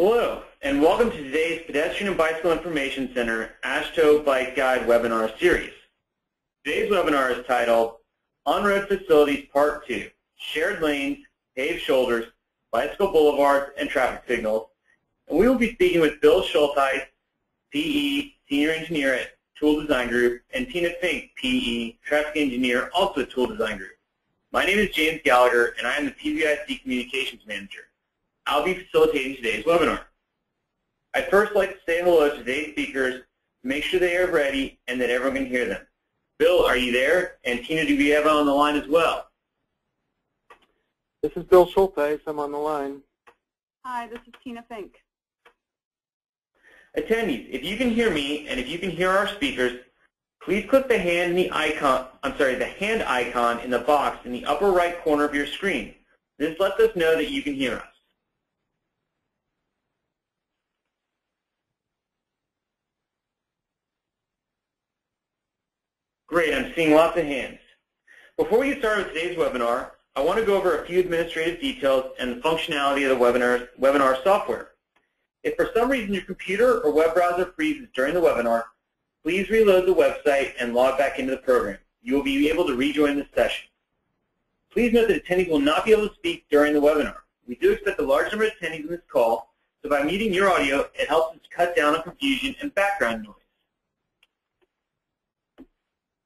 Hello, and welcome to today's Pedestrian and Bicycle Information Center AASHTO Bike Guide webinar series. Today's webinar is titled On-Road Facilities Part 2, Shared Lanes, Paved Shoulders, Bicycle Boulevards, and Traffic Signals. And we will be speaking with Bill Schultheis, PE, Senior Engineer at Toole Design Group, and Tina Fink, PE, Traffic Engineer, also at Toole Design Group. My name is James Gallagher, and I am the PBIC Communications Manager. I'll be facilitating today's webinar. I'd first like to say hello to today's speakers, make sure they are ready and that everyone can hear them. Bill, are you there? And Tina, do we have on the line as well? This is Bill Schultheis. I'm on the line. Hi, this is Tina Fink. Attendees, if you can hear me and if you can hear our speakers, please click the hand in the icon, I'm sorry, the hand icon in the box in the upper right corner of your screen. This lets us know that you can hear us. Great, I'm seeing lots of hands. Before we get started with today's webinar, I want to go over a few administrative details and the functionality of the webinar, webinar software. If for some reason your computer or web browser freezes during the webinar, please reload the website and log back into the program. You will be able to rejoin the session. Please note that attendees will not be able to speak during the webinar. We do expect a large number of attendees in this call, so by muting your audio, it helps us cut down on confusion and background noise.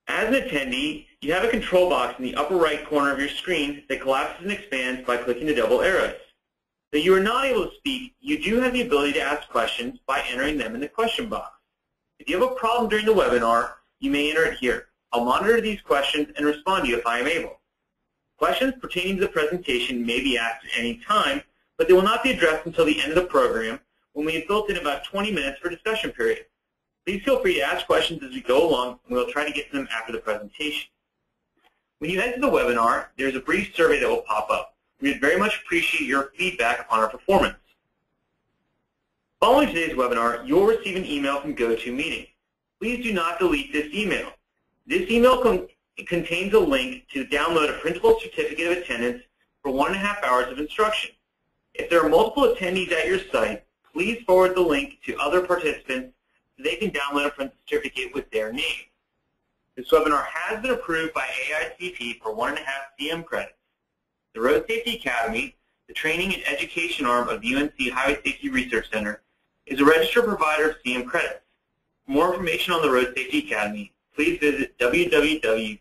As an attendee, you have a control box in the upper right corner of your screen that collapses and expands by clicking the double arrows. Though you are not able to speak, you do have the ability to ask questions by entering them in the question box. If you have a problem during the webinar, you may enter it here. I'll monitor these questions and respond to you if I am able. Questions pertaining to the presentation may be asked at any time, but they will not be addressed until the end of the program when we have built in about 20 minutes for discussion period. Please feel free to ask questions as we go along, and we'll try to get to them after the presentation. When you head to the webinar, there's a brief survey that will pop up. We would very much appreciate your feedback on our performance. Following today's webinar, you'll receive an email from GoToMeeting. Please do not delete this email. This email con contains a link to download a printable certificate of attendance for one and a half hours of instruction. If there are multiple attendees at your site, please forward the link to other participants they can download a print certificate with their name. This webinar has been approved by AICP for one and a half CM credits. The Road Safety Academy, the training and education arm of the UNC Highway Safety Research Center, is a registered provider of CM credits. For more information on the Road Safety Academy, please visit www.rsa.unc.edu.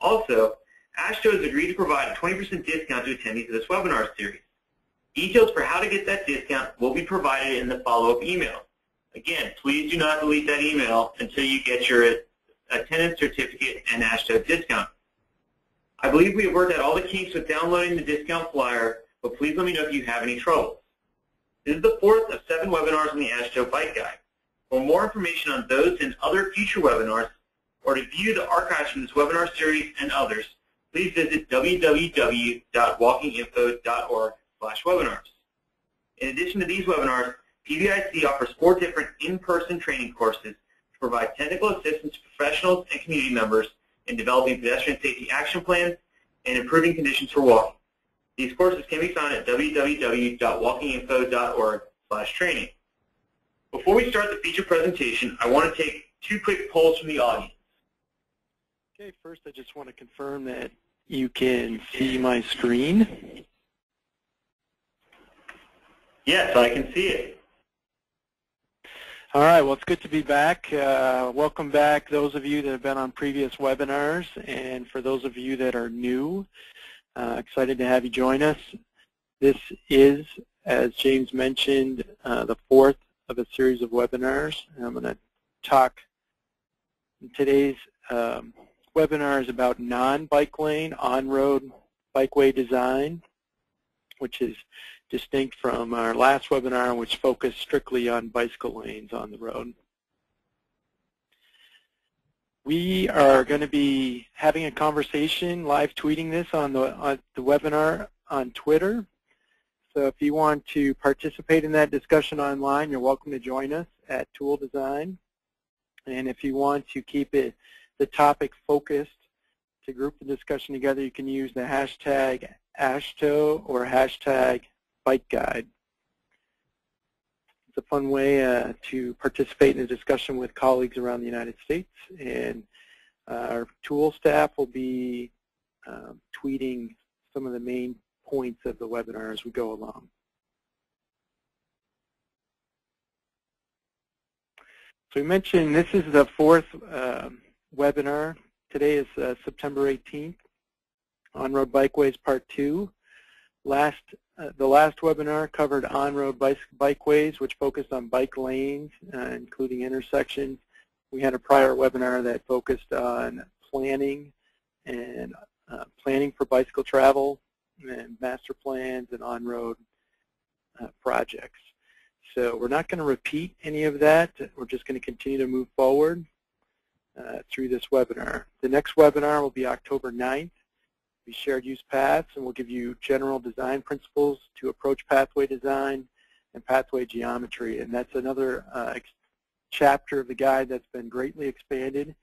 Also, AASHTO has agreed to provide a 20% discount to attendees of this webinar series. Details for how to get that discount will be provided in the follow-up email. Again, please do not delete that email until you get your attendance certificate and AASHTO discount. I believe we have worked out all the kinks with downloading the discount flyer, but please let me know if you have any trouble. This is the fourth of seven webinars on the AASHTO Bike Guide. For more information on those and other future webinars, or to view the archives from this webinar series and others, please visit www.walkinginfo.org slash webinars. In addition to these webinars, PBIC offers four different in-person training courses to provide technical assistance to professionals and community members in developing pedestrian safety action plans and improving conditions for walking. These courses can be found at www.walkinginfo.org slash training. Before we start the feature presentation, I want to take two quick polls from the audience. Okay, first I just want to confirm that you can see my screen. Yes, I can see it. All right, well, it's good to be back. Uh, welcome back, those of you that have been on previous webinars, and for those of you that are new, uh, excited to have you join us. This is, as James mentioned, uh, the fourth of a series of webinars. I'm going to talk today's um, webinar is about non-bike lane on-road bikeway design, which is distinct from our last webinar, which focused strictly on bicycle lanes on the road. We are going to be having a conversation, live tweeting this on the, on the webinar on Twitter. So if you want to participate in that discussion online, you're welcome to join us at Toole Design. And if you want to keep it the topic focused to group the discussion together, you can use the hashtag AASHTO or hashtag bike guide. It's a fun way uh, to participate in a discussion with colleagues around the United States and uh, our Toole staff will be um, tweeting some of the main points of the webinar as we go along. So we mentioned this is the fourth um, webinar. Today is uh, September 18th, On-Road Bikeways Part 2. Last, uh, the last webinar covered on-road bike, bikeways, which focused on bike lanes, uh, including intersections. We had a prior webinar that focused on planning and uh, planning for bicycle travel and master plans and on-road uh, projects. So we're not going to repeat any of that. We're just going to continue to move forward uh, through this webinar. The next webinar will be October 9th. We shared use paths and we'll give you general design principles to approach pathway design and pathway geometry. And that's another uh, chapter of the guide that's been greatly expanded.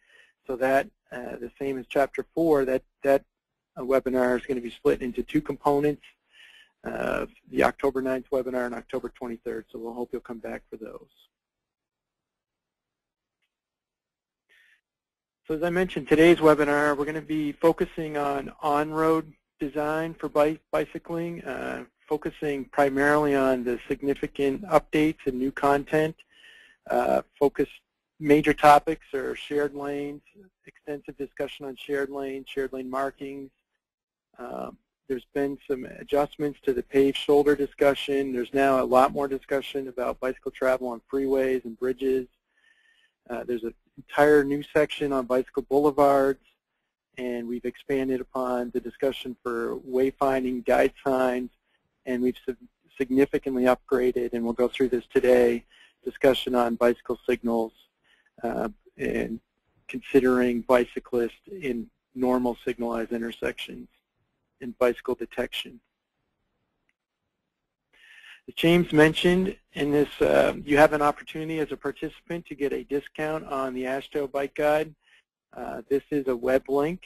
So that, uh, the same as chapter 4, that, that uh, webinar is going to be split into two components uh, the October 9th webinar and October 23rd, so we'll hope you'll come back for those. So as I mentioned, today's webinar, we're going to be focusing on on-road design for bicycling, uh, focusing primarily on the significant updates and new content. Uh, focus major topics are shared lanes, extensive discussion on shared lanes, shared lane markings, um, there's been some adjustments to the paved shoulder discussion. There's now a lot more discussion about bicycle travel on freeways and bridges. Uh, there's an entire new section on bicycle boulevards, and we've expanded upon the discussion for wayfinding guide signs, and we've significantly upgraded, and we'll go through this today, discussion on bicycle signals uh, and considering bicyclists in normal signalized intersections and bicycle detection. As James mentioned, in this, uh, you have an opportunity as a participant to get a discount on the AASHTO Bike Guide. Uh, this is a web link.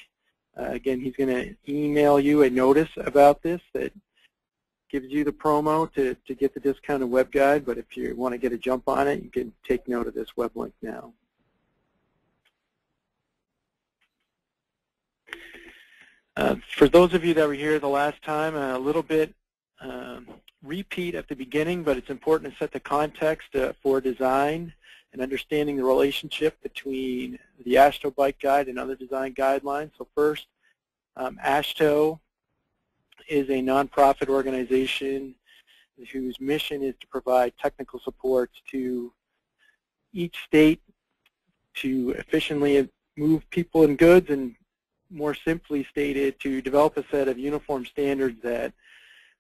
Uh, again, he's going to email you a notice about this that gives you the promo to, to get the discounted web guide, but if you want to get a jump on it, you can take note of this web link now. Uh, for those of you that were here the last time, a little bit um, repeat at the beginning, but it's important to set the context uh, for design and understanding the relationship between the AASHTO Bike Guide and other design guidelines. So first, um, AASHTO is a nonprofit organization whose mission is to provide technical supports to each state to efficiently move people and goods and more simply stated, to develop a set of uniform standards that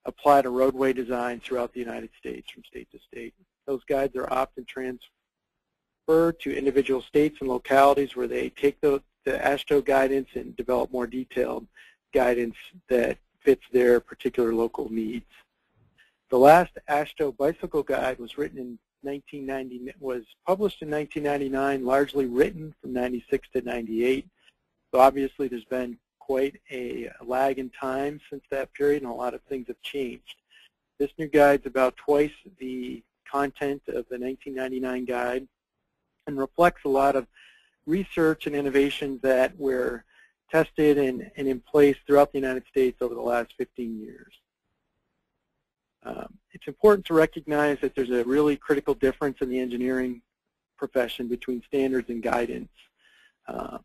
apply to roadway design throughout the United States from state to state. Those guides are often transferred to individual states and localities where they take the, the AASHTO guidance and develop more detailed guidance that fits their particular local needs. The last AASHTO bicycle guide was written in 1990, was published in 1999, largely written from 96 to 98. So obviously there's been quite a lag in time since that period and a lot of things have changed. This new guide is about twice the content of the 1999 guide and reflects a lot of research and innovations that were tested and, and in place throughout the United States over the last 15 years. Um, it's important to recognize that there's a really critical difference in the engineering profession between standards and guidance. Um,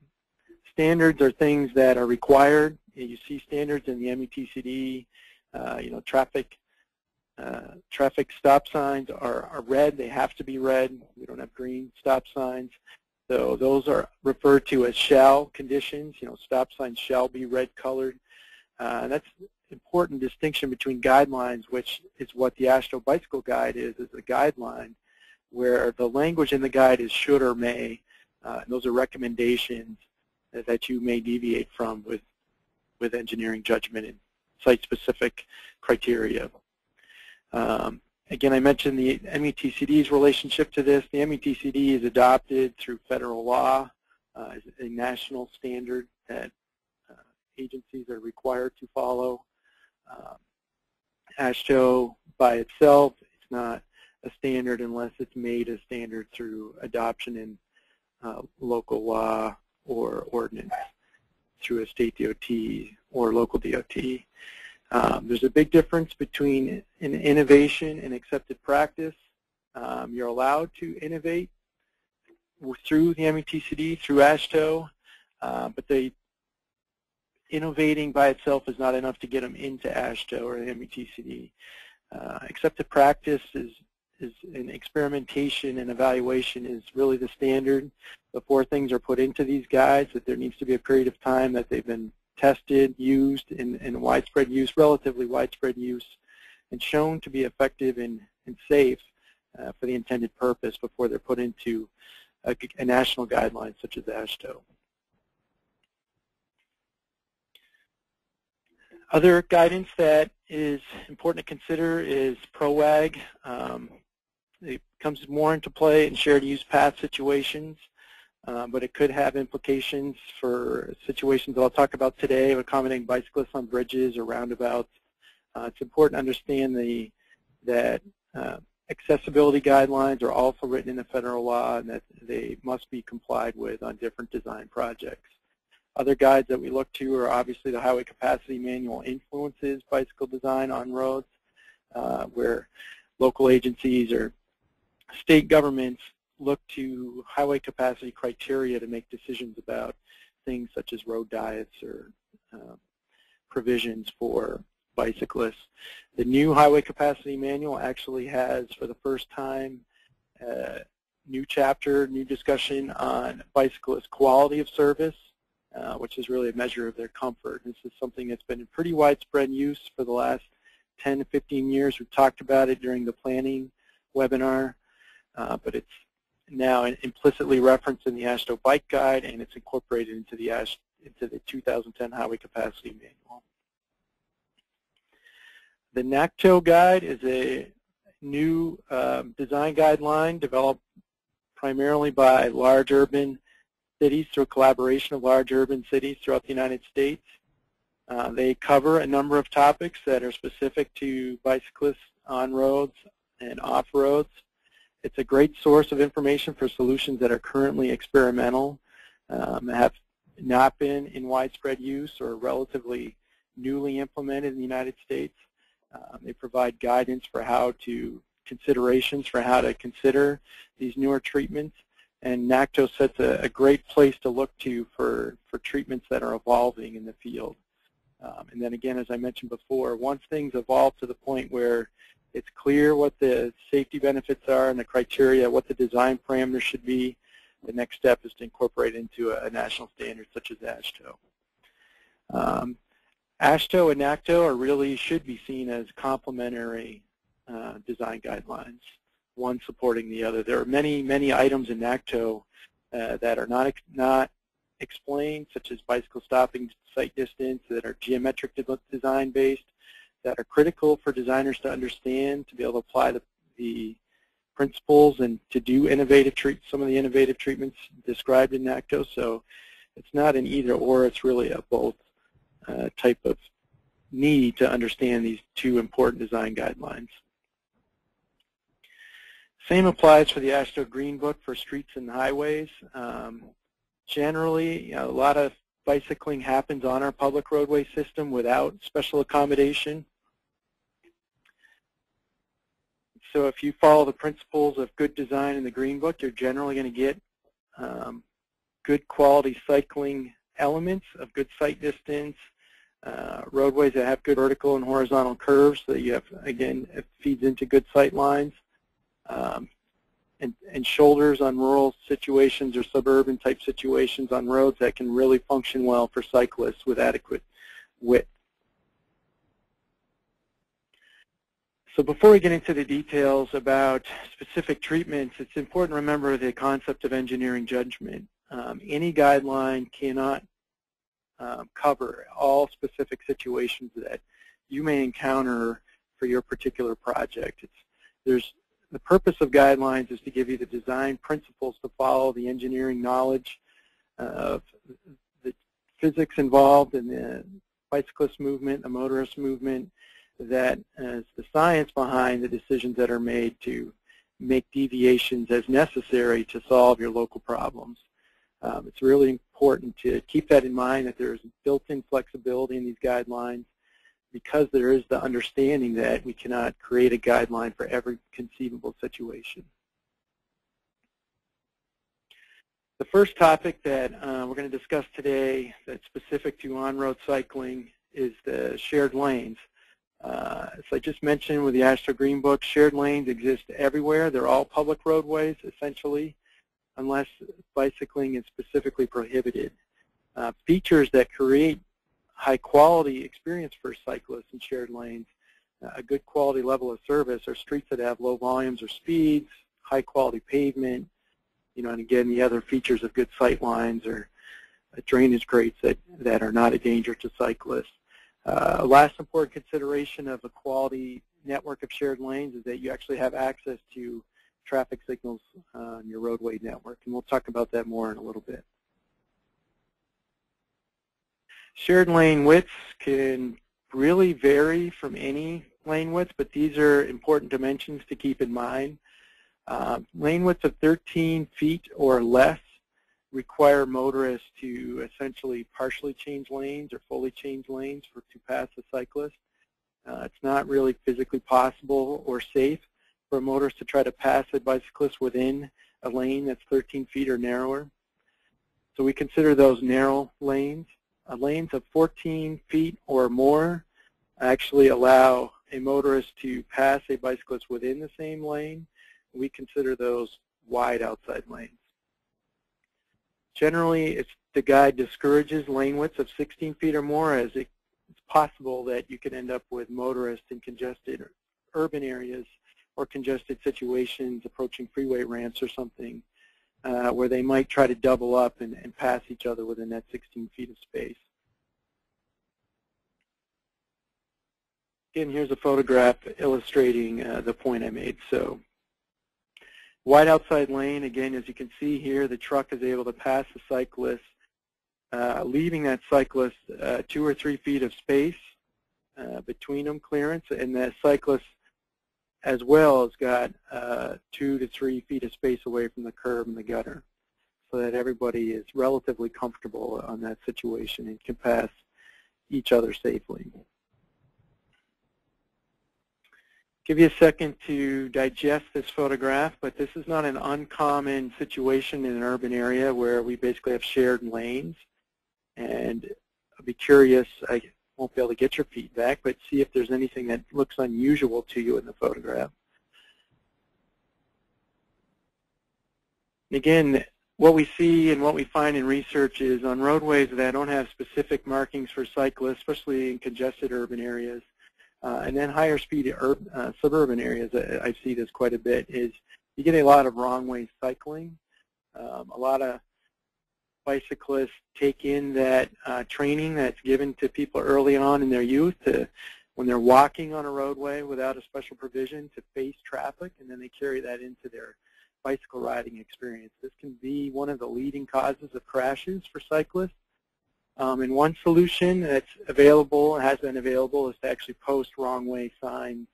standards are things that are required. You see standards in the MUTCD, uh, you know, traffic uh, traffic stop signs are, are red. They have to be red. We don't have green stop signs. So those are referred to as shall conditions. You know, stop signs shall be red colored. Uh, and that's important distinction between guidelines, which is what the AASHTO Bicycle Guide is, is a guideline, where the language in the guide is should or may. Uh, and those are recommendations that you may deviate from with, with engineering judgment and site-specific criteria. Um, again, I mentioned the MUTCD's relationship to this. The MUTCD is adopted through federal law uh, as a national standard that uh, agencies are required to follow. Um, AASHTO by itself, it's not a standard unless it's made a standard through adoption in uh, local law or ordinance through a state DOT or local DOT. Um, there's a big difference between an innovation and accepted practice. Um, you're allowed to innovate through the MUTCD, through AASHTO, uh, but the innovating by itself is not enough to get them into AASHTO or the MUTCD. Uh, accepted practice is, is an experimentation and evaluation is really the standard before things are put into these guides, that there needs to be a period of time that they've been tested, used in, in widespread use, relatively widespread use, and shown to be effective and, and safe uh, for the intended purpose before they're put into a, a national guideline such as AASHTO. Other guidance that is important to consider is PROWAG. Um, it comes more into play in shared use path situations, uh, but it could have implications for situations that I'll talk about today accommodating bicyclists on bridges or roundabouts. Uh, it's important to understand the, that uh, accessibility guidelines are also written in the federal law and that they must be complied with on different design projects. Other guides that we look to are obviously the Highway Capacity Manual influences bicycle design on roads, uh, where local agencies or state governments look to highway capacity criteria to make decisions about things such as road diets or uh, provisions for bicyclists. The new Highway Capacity Manual actually has, for the first time, a new chapter, new discussion on bicyclist quality of service, uh, which is really a measure of their comfort. This is something that's been in pretty widespread use for the last 10 to 15 years. We've talked about it during the planning webinar, uh, but it's now implicitly referenced in the AASHTO Bike Guide, and it's incorporated into the, into the 2010 Highway Capacity Manual. The NACTO guide is a new um, design guideline developed primarily by large urban cities through a collaboration of large urban cities throughout the United States. Uh, they cover a number of topics that are specific to bicyclists on roads and off roads. It's a great source of information for solutions that are currently experimental, um, have not been in widespread use or relatively newly implemented in the United States. Um, they provide guidance for how to, considerations for how to consider these newer treatments. And NACTO sets a, a great place to look to for, for treatments that are evolving in the field. Um, and then again, as I mentioned before, once things evolve to the point where it's clear what the safety benefits are and the criteria, what the design parameters should be, the next step is to incorporate into a, a national standard such as AASHTO. Um, AASHTO and NACTO are really should be seen as complementary uh, design guidelines, one supporting the other. There are many, many items in NACTO uh, that are not not explained, such as bicycle stopping sight distance, that are geometric design based, that are critical for designers to understand, to be able to apply the, the principles and to do innovative treat some of the innovative treatments described in NACTO. So it's not an either or, it's really a both uh, type of need to understand these two important design guidelines. Same applies for the AASHTO Green Book for streets and highways. Um, generally, you know, a lot of bicycling happens on our public roadway system without special accommodation. So if you follow the principles of good design in the Green Book, you're generally going to get um, good quality cycling elements of good sight distance, uh, roadways that have good vertical and horizontal curves so that you have, again, it feeds into good sight lines. Um, and, and, shoulders on rural situations or suburban type situations on roads that can really function well for cyclists with adequate width. So before we get into the details about specific treatments, it's important to remember the concept of engineering judgment. Um, any guideline cannot um, cover all specific situations that you may encounter for your particular project. It's, there's, the purpose of guidelines is to give you the design principles to follow, the engineering knowledge of the physics involved in the bicyclist movement, the motorist movement, that is the science behind the decisions that are made to make deviations as necessary to solve your local problems. Um, it's really important to keep that in mind that there's built-in flexibility in these guidelines because there is the understanding that we cannot create a guideline for every conceivable situation. The first topic that uh, we're going to discuss today that's specific to on-road cycling is the shared lanes. Uh, as I just mentioned with the AASHTO Green Book, shared lanes exist everywhere. They're all public roadways, essentially, unless bicycling is specifically prohibited. Uh, features that create high-quality experience for cyclists in shared lanes, uh, a good quality level of service, are streets that have low volumes or speeds, high-quality pavement, you know, and again, the other features of good sight lines or uh, drainage grates that, that are not a danger to cyclists. Uh, last important consideration of a quality network of shared lanes is that you actually have access to traffic signals on your roadway network, and we'll talk about that more in a little bit. Shared lane widths can really vary from any lane width, but these are important dimensions to keep in mind. Uh, lane widths of 13 feet or less require motorists to essentially partially change lanes or fully change lanes for to pass a cyclist. Uh, it's not really physically possible or safe for a motorist to try to pass a bicyclist within a lane that's 13 feet or narrower. So we consider those narrow lanes. Uh, lanes of 14 feet or more actually allow a motorist to pass a bicyclist within the same lane we consider those wide outside lanes. Generally, the guide discourages lane widths of 16 feet or more as it, it's possible that you could end up with motorists in congested urban areas or congested situations approaching freeway ramps or something uh, where they might try to double up and, and pass each other within that 16 feet of space. Again, here's a photograph illustrating uh, the point I made. So Wide outside lane, again, as you can see here, the truck is able to pass the cyclist, uh, leaving that cyclist uh, two or three feet of space uh, between them clearance, and the cyclist as well has got uh, two to three feet of space away from the curb and the gutter so that everybody is relatively comfortable on that situation and can pass each other safely. Give you a second to digest this photograph, but this is not an uncommon situation in an urban area where we basically have shared lanes. And I'll be curious, I won't be able to get your feedback, but see if there's anything that looks unusual to you in the photograph. Again, what we see and what we find in research is on roadways that don't have specific markings for cyclists, especially in congested urban areas, uh, and then higher speed urban, uh, suburban areas, I, I, see this quite a bit, is you get a lot of wrong way cycling. Um, a lot of bicyclists take in that uh, training that's given to people early on in their youth to when they're walking on a roadway without a special provision to face traffic, and then they carry that into their bicycle riding experience. This can be one of the leading causes of crashes for cyclists. Um, and one solution that's available, has been available, is to actually post wrong way signs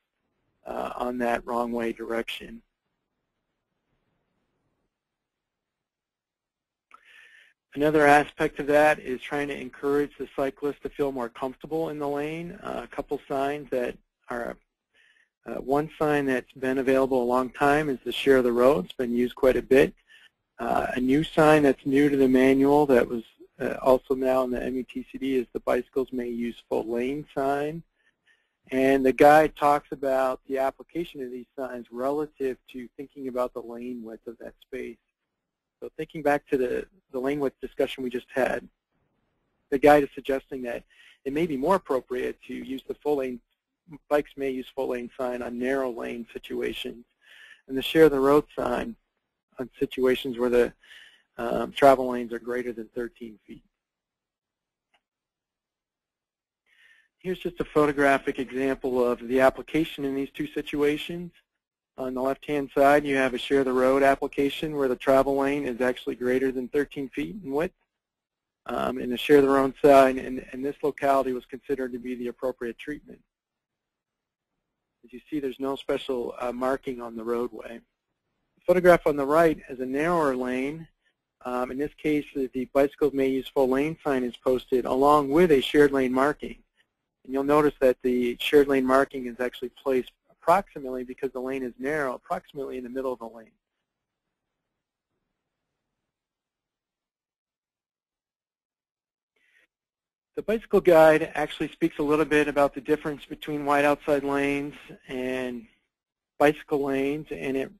uh, on that wrong way direction. Another aspect of that is trying to encourage the cyclist to feel more comfortable in the lane. Uh, a couple signs that are, uh, one sign that's been available a long time is the share of the road. It's been used quite a bit. Uh, a new sign that's new to the manual that was uh, also now in the MUTCD is the bicycles may use full lane sign. And the guide talks about the application of these signs relative to thinking about the lane width of that space. So thinking back to the, the lane width discussion we just had, the guide is suggesting that it may be more appropriate to use the full lane, bikes may use full lane sign on narrow lane situations, and the share the road sign on situations where the um, travel lanes are greater than 13 feet. Here's just a photographic example of the application in these two situations. On the left-hand side, you have a share the road application where the travel lane is actually greater than 13 feet in width. um, and the share the road sign, and, this locality was considered to be the appropriate treatment. As you see, there's no special uh, marking on the roadway. The photograph on the right has a narrower lane. Um, in this case, the, bicycles may use full lane sign is posted along with a shared lane marking. And you'll notice that the shared lane marking is actually placed approximately, because the lane is narrow, approximately in the middle of the lane. The bicycle guide actually speaks a little bit about the difference between wide outside lanes and bicycle lanes, and it,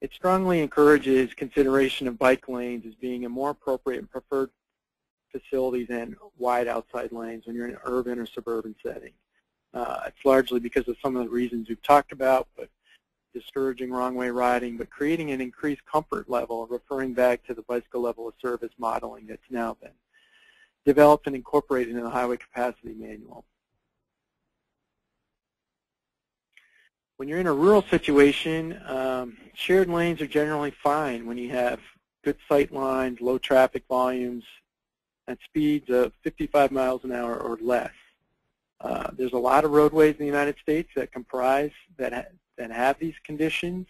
it strongly encourages consideration of bike lanes as being a more appropriate and preferred facility than wide outside lanes when you're in an urban or suburban setting. Uh, it's largely because of some of the reasons we've talked about, but discouraging wrong-way riding, but creating an increased comfort level, referring back to the bicycle level of service modeling that's now been developed and incorporated in the Highway Capacity Manual. When you're in a rural situation, um, shared lanes are generally fine when you have good sight lines, low traffic volumes, at speeds of 55 miles an hour or less. Uh, there's a lot of roadways in the United States that comprise that ha that have these conditions,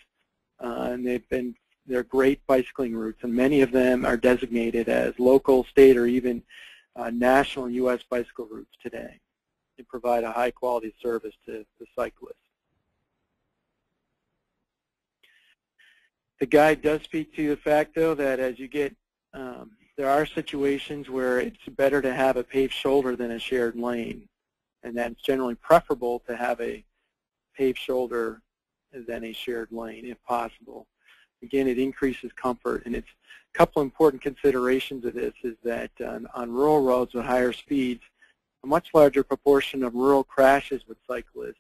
uh, and they've been they're great bicycling routes, and many of them are designated as local, state, or even uh, national U.S. bicycle routes today. They provide a high quality service to the cyclists. The guide does speak to the fact, though, that as you get, um, there are situations where it's better to have a paved shoulder than a shared lane, and that's generally preferable to have a paved shoulder than a shared lane, if possible. Again, it increases comfort, and it's a couple important considerations of this is that on, on rural roads with higher speeds, a much larger proportion of rural crashes with cyclists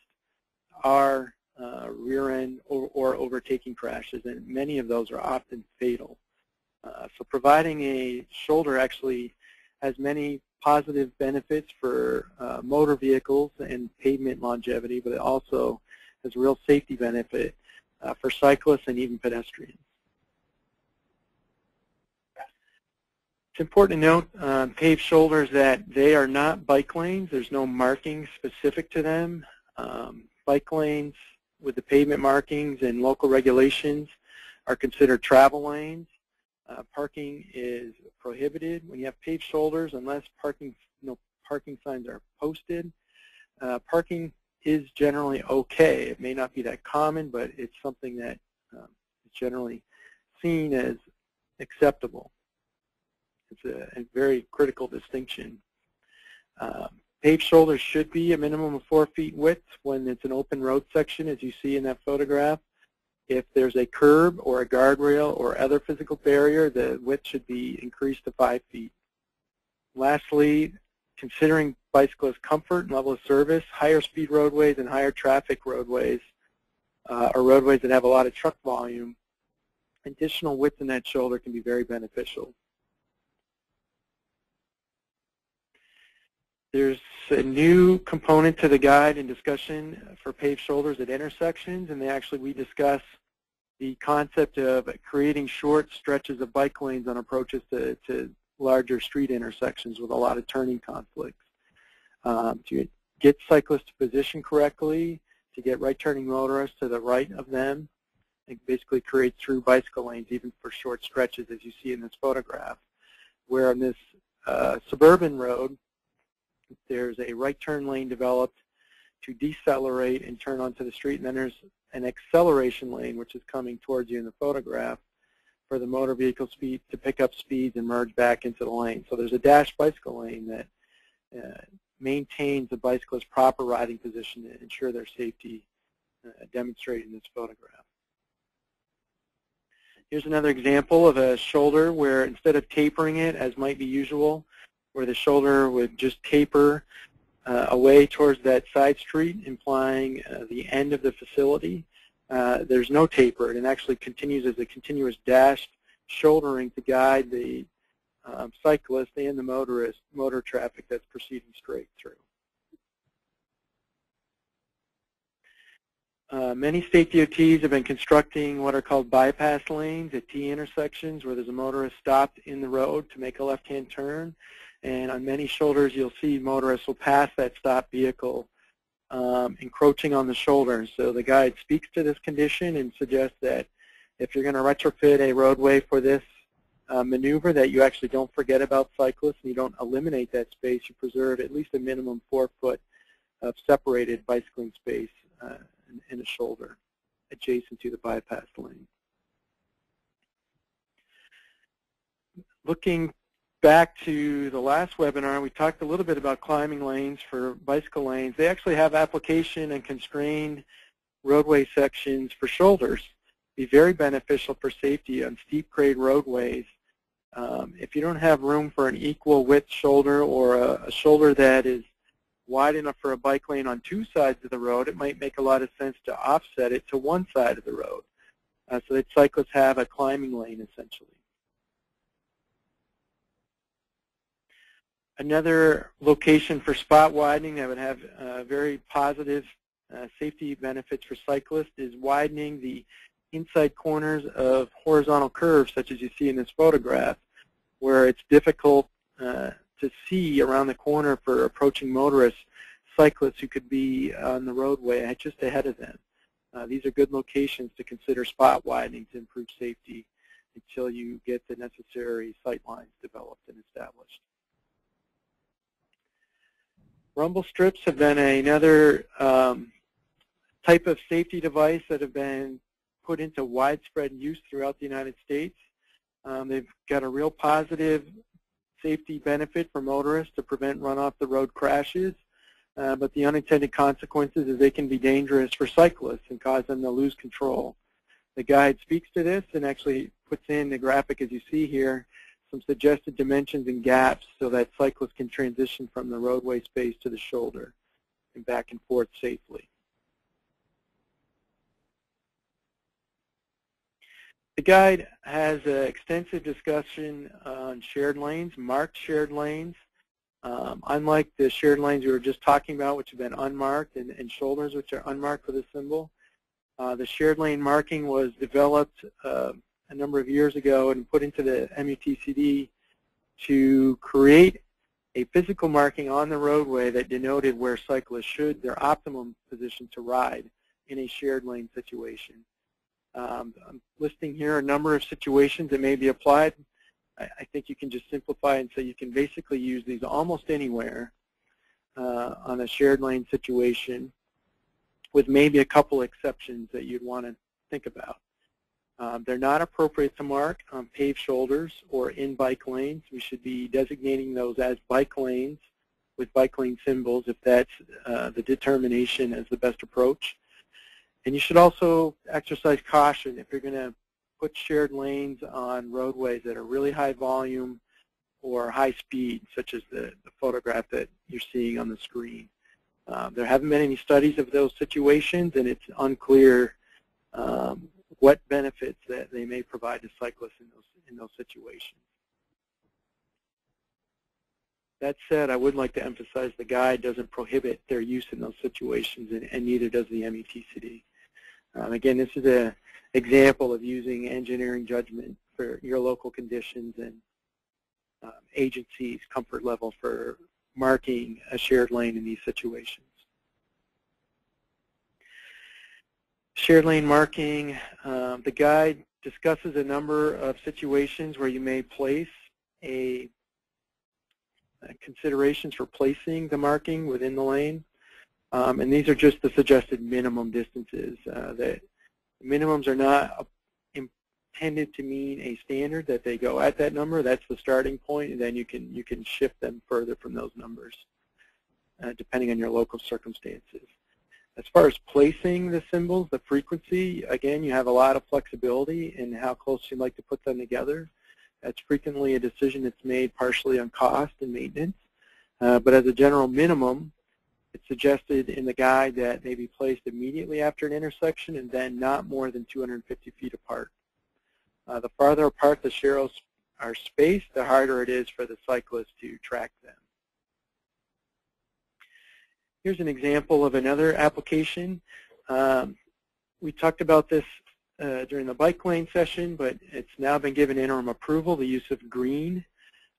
are uh, rear end or, or, overtaking crashes, and many of those are often fatal. Uh, so providing a shoulder actually has many positive benefits for uh, motor vehicles and pavement longevity, but it also has real safety benefit uh, for cyclists and even pedestrians. It's important to note um, paved shoulders that they are not bike lanes. There's no marking specific to them. Um, bike lanes with the pavement markings and local regulations are considered travel lanes. Uh, parking is prohibited when you have paved shoulders unless parking no parking signs are posted. Uh, parking is generally okay. It may not be that common, but it's something that um, is generally seen as acceptable. It's a, a very critical distinction. Um, paved shoulders should be a minimum of four feet width when it's an open road section, as you see in that photograph. If there's a curb or a guardrail or other physical barrier, the width should be increased to five feet. Lastly, considering bicyclist comfort and level of service, higher speed roadways and higher traffic roadways uh, are roadways that have a lot of truck volume. Additional width in that shoulder can be very beneficial. There's a new component to the guide and discussion for paved shoulders at intersections, and they actually we discuss the concept of creating short stretches of bike lanes on approaches to, to larger street intersections with a lot of turning conflicts. Um, to get cyclists to position correctly, to get right turning motorists to the right of them, and basically create through bicycle lanes even for short stretches as you see in this photograph. Where on this uh, suburban road, there's a right turn lane developed to decelerate and turn onto the street, and then there's an acceleration lane, which is coming towards you in the photograph, for the motor vehicle speed to pick up speeds and merge back into the lane. So there's a dash bicycle lane that uh, maintains the bicyclist's proper riding position to ensure their safety uh, demonstrated in this photograph. Here's another example of a shoulder where instead of tapering it, as might be usual, where the shoulder would just taper uh, away towards that side street, implying uh, the end of the facility. Uh, there's no taper. It actually continues as a continuous dashed shouldering to guide the um, cyclist and the motorist, motor traffic that's proceeding straight through. Uh, many state DOTs have been constructing what are called bypass lanes at T intersections where there's a motorist stopped in the road to make a left-hand turn And on many shoulders, you'll see motorists will pass that stop vehicle um, encroaching on the shoulder. So the guide speaks to this condition and suggests that if you're going to retrofit a roadway for this uh, maneuver, that you actually don't forget about cyclists and you don't eliminate that space. You preserve at least a minimum four foot of separated bicycling space uh, in, in a shoulder adjacent to the bypass lane. Looking back to the last webinar, we talked a little bit about climbing lanes for bicycle lanes. They actually have application and constrained roadway sections for shoulders. Be very beneficial for safety on steep grade roadways. Um, if you don't have room for an equal width shoulder or a, a shoulder that is wide enough for a bike lane on two sides of the road, it might make a lot of sense to offset it to one side of the road uh, so that cyclists have a climbing lane essentially. Another location for spot widening that would have uh, very positive uh, safety benefits for cyclists is widening the inside corners of horizontal curves such as you see in this photograph where it's difficult uh, to see around the corner for approaching motorists, cyclists who could be on the roadway just ahead of them. Uh, these are good locations to consider spot widening to improve safety until you get the necessary sight lines developed and established. Rumble strips have been another um, type of safety device that have been put into widespread use throughout the United States. Um, they've got a real positive safety benefit for motorists to prevent run-off-the-road crashes, uh, but the unintended consequences is they can be dangerous for cyclists and cause them to lose control. The guide speaks to this and actually puts in the graphic as you see here some suggested dimensions and gaps so that cyclists can transition from the roadway space to the shoulder and back and forth safely. The guide has an extensive discussion on shared lanes, marked shared lanes. Um, unlike the shared lanes we were just talking about, which have been unmarked, and, and shoulders, which are unmarked for the symbol, uh, the shared lane marking was developed uh, a number of years ago and put into the MUTCD to create a physical marking on the roadway that denoted where cyclists should, their optimum position to ride in a shared lane situation. Um, I'm listing here a number of situations that may be applied. I, I, think you can just simplify and say you can basically use these almost anywhere uh, on a shared lane situation with maybe a couple exceptions that you'd want to think about. Um, they're not appropriate to mark on paved shoulders or in bike lanes. We should be designating those as bike lanes with bike lane symbols if that's uh, the determination as the best approach. And you should also exercise caution if you're going to put shared lanes on roadways that are really high volume or high speed, such as the, the photograph that you're seeing on the screen. Um, there haven't been any studies of those situations, and it's unclear um, what benefits that they may provide to cyclists in those, in those situations. That said, I would like to emphasize the guide doesn't prohibit their use in those situations, and, and neither does the MUTCD. Um, again, this is an example of using engineering judgment for your local conditions and um, agencies' comfort level for marking a shared lane in these situations. Shared lane marking, um, the guide discusses a number of situations where you may place a, a considerations for placing the marking within the lane. Um, and these are just the suggested minimum distances. Uh, that minimums are not intended to mean a standard that they go at that number. That's the starting point, and then you can you can shift them further from those numbers, uh, depending on your local circumstances. As far as placing the symbols, the frequency, again, you have a lot of flexibility in how close you'd like to put them together. That's frequently a decision that's made partially on cost and maintenance. Uh, but as a general minimum, it's suggested in the guide that they be placed immediately after an intersection and then not more than 250 feet apart. Uh, the farther apart the sharrows are spaced, the harder it is for the cyclist to track them. Here's an example of another application. Um, we talked about this uh, during the bike lane session, but it's now been given interim approval, the use of green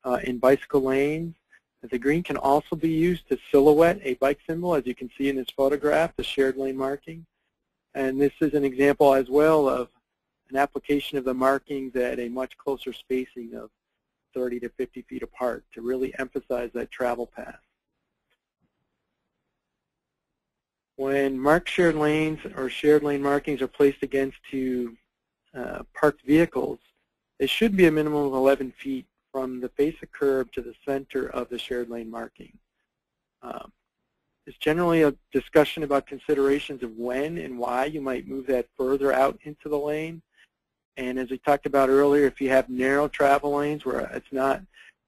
uh, in bicycle lanes. The green can also be used to silhouette a bike symbol, as you can see in this photograph, the shared lane marking. And this is an example as well of an application of the markings at a much closer spacing of 30 to 50 feet apart to really emphasize that travel path. When marked shared lanes or shared lane markings are placed against two uh, parked vehicles, they should be a minimum of 11 feet from the face of curb to the center of the shared lane marking. Um, it's generally a discussion about considerations of when and why you might move that further out into the lane. And as we talked about earlier, if you have narrow travel lanes where it's not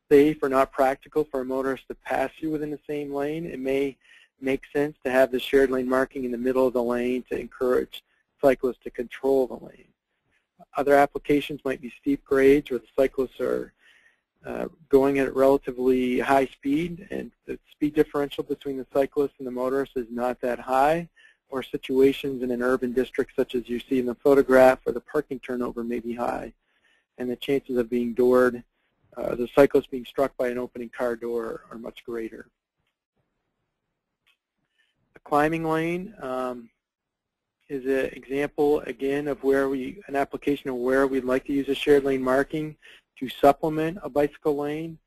safe or not practical for a motorist to pass you within the same lane, it may make sense to have the shared lane marking in the middle of the lane to encourage cyclists to control the lane. Other applications might be steep grades where the cyclists are uh, going at relatively high speed and the speed differential between the cyclist and the motorist is not that high or situations in an urban district such as you see in the photograph where the parking turnover may be high and the chances of being doored, uh, the cyclist being struck by an opening car door are much greater. Climbing lane um, is an example again of where we, an application of where we'd like to use a shared lane marking to supplement a bicycle lane.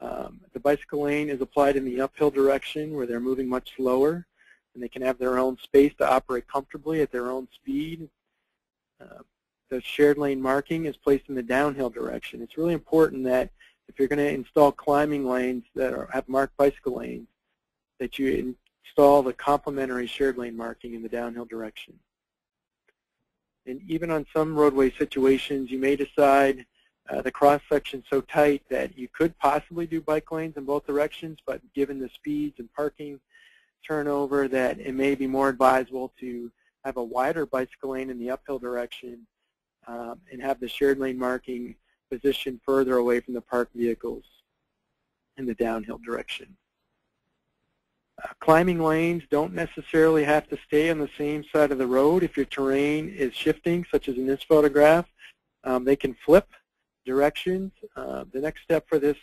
Um, the bicycle lane is applied in the uphill direction where they're moving much slower and they can have their own space to operate comfortably at their own speed. Uh, the shared lane marking is placed in the downhill direction. It's really important that if you're going to install climbing lanes that are, have marked bicycle lanes, that you install the complementary shared lane marking in the downhill direction. And even on some roadway situations, you may decide uh, the cross section is so tight that you could possibly do bike lanes in both directions, but given the speeds and parking turnover that it may be more advisable to have a wider bicycle lane in the uphill direction um, and have the shared lane marking positioned further away from the parked vehicles in the downhill direction. Uh, climbing lanes don't necessarily have to stay on the same side of the road if your terrain is shifting, such as in this photograph. Um, they can flip directions. Uh, the next step for this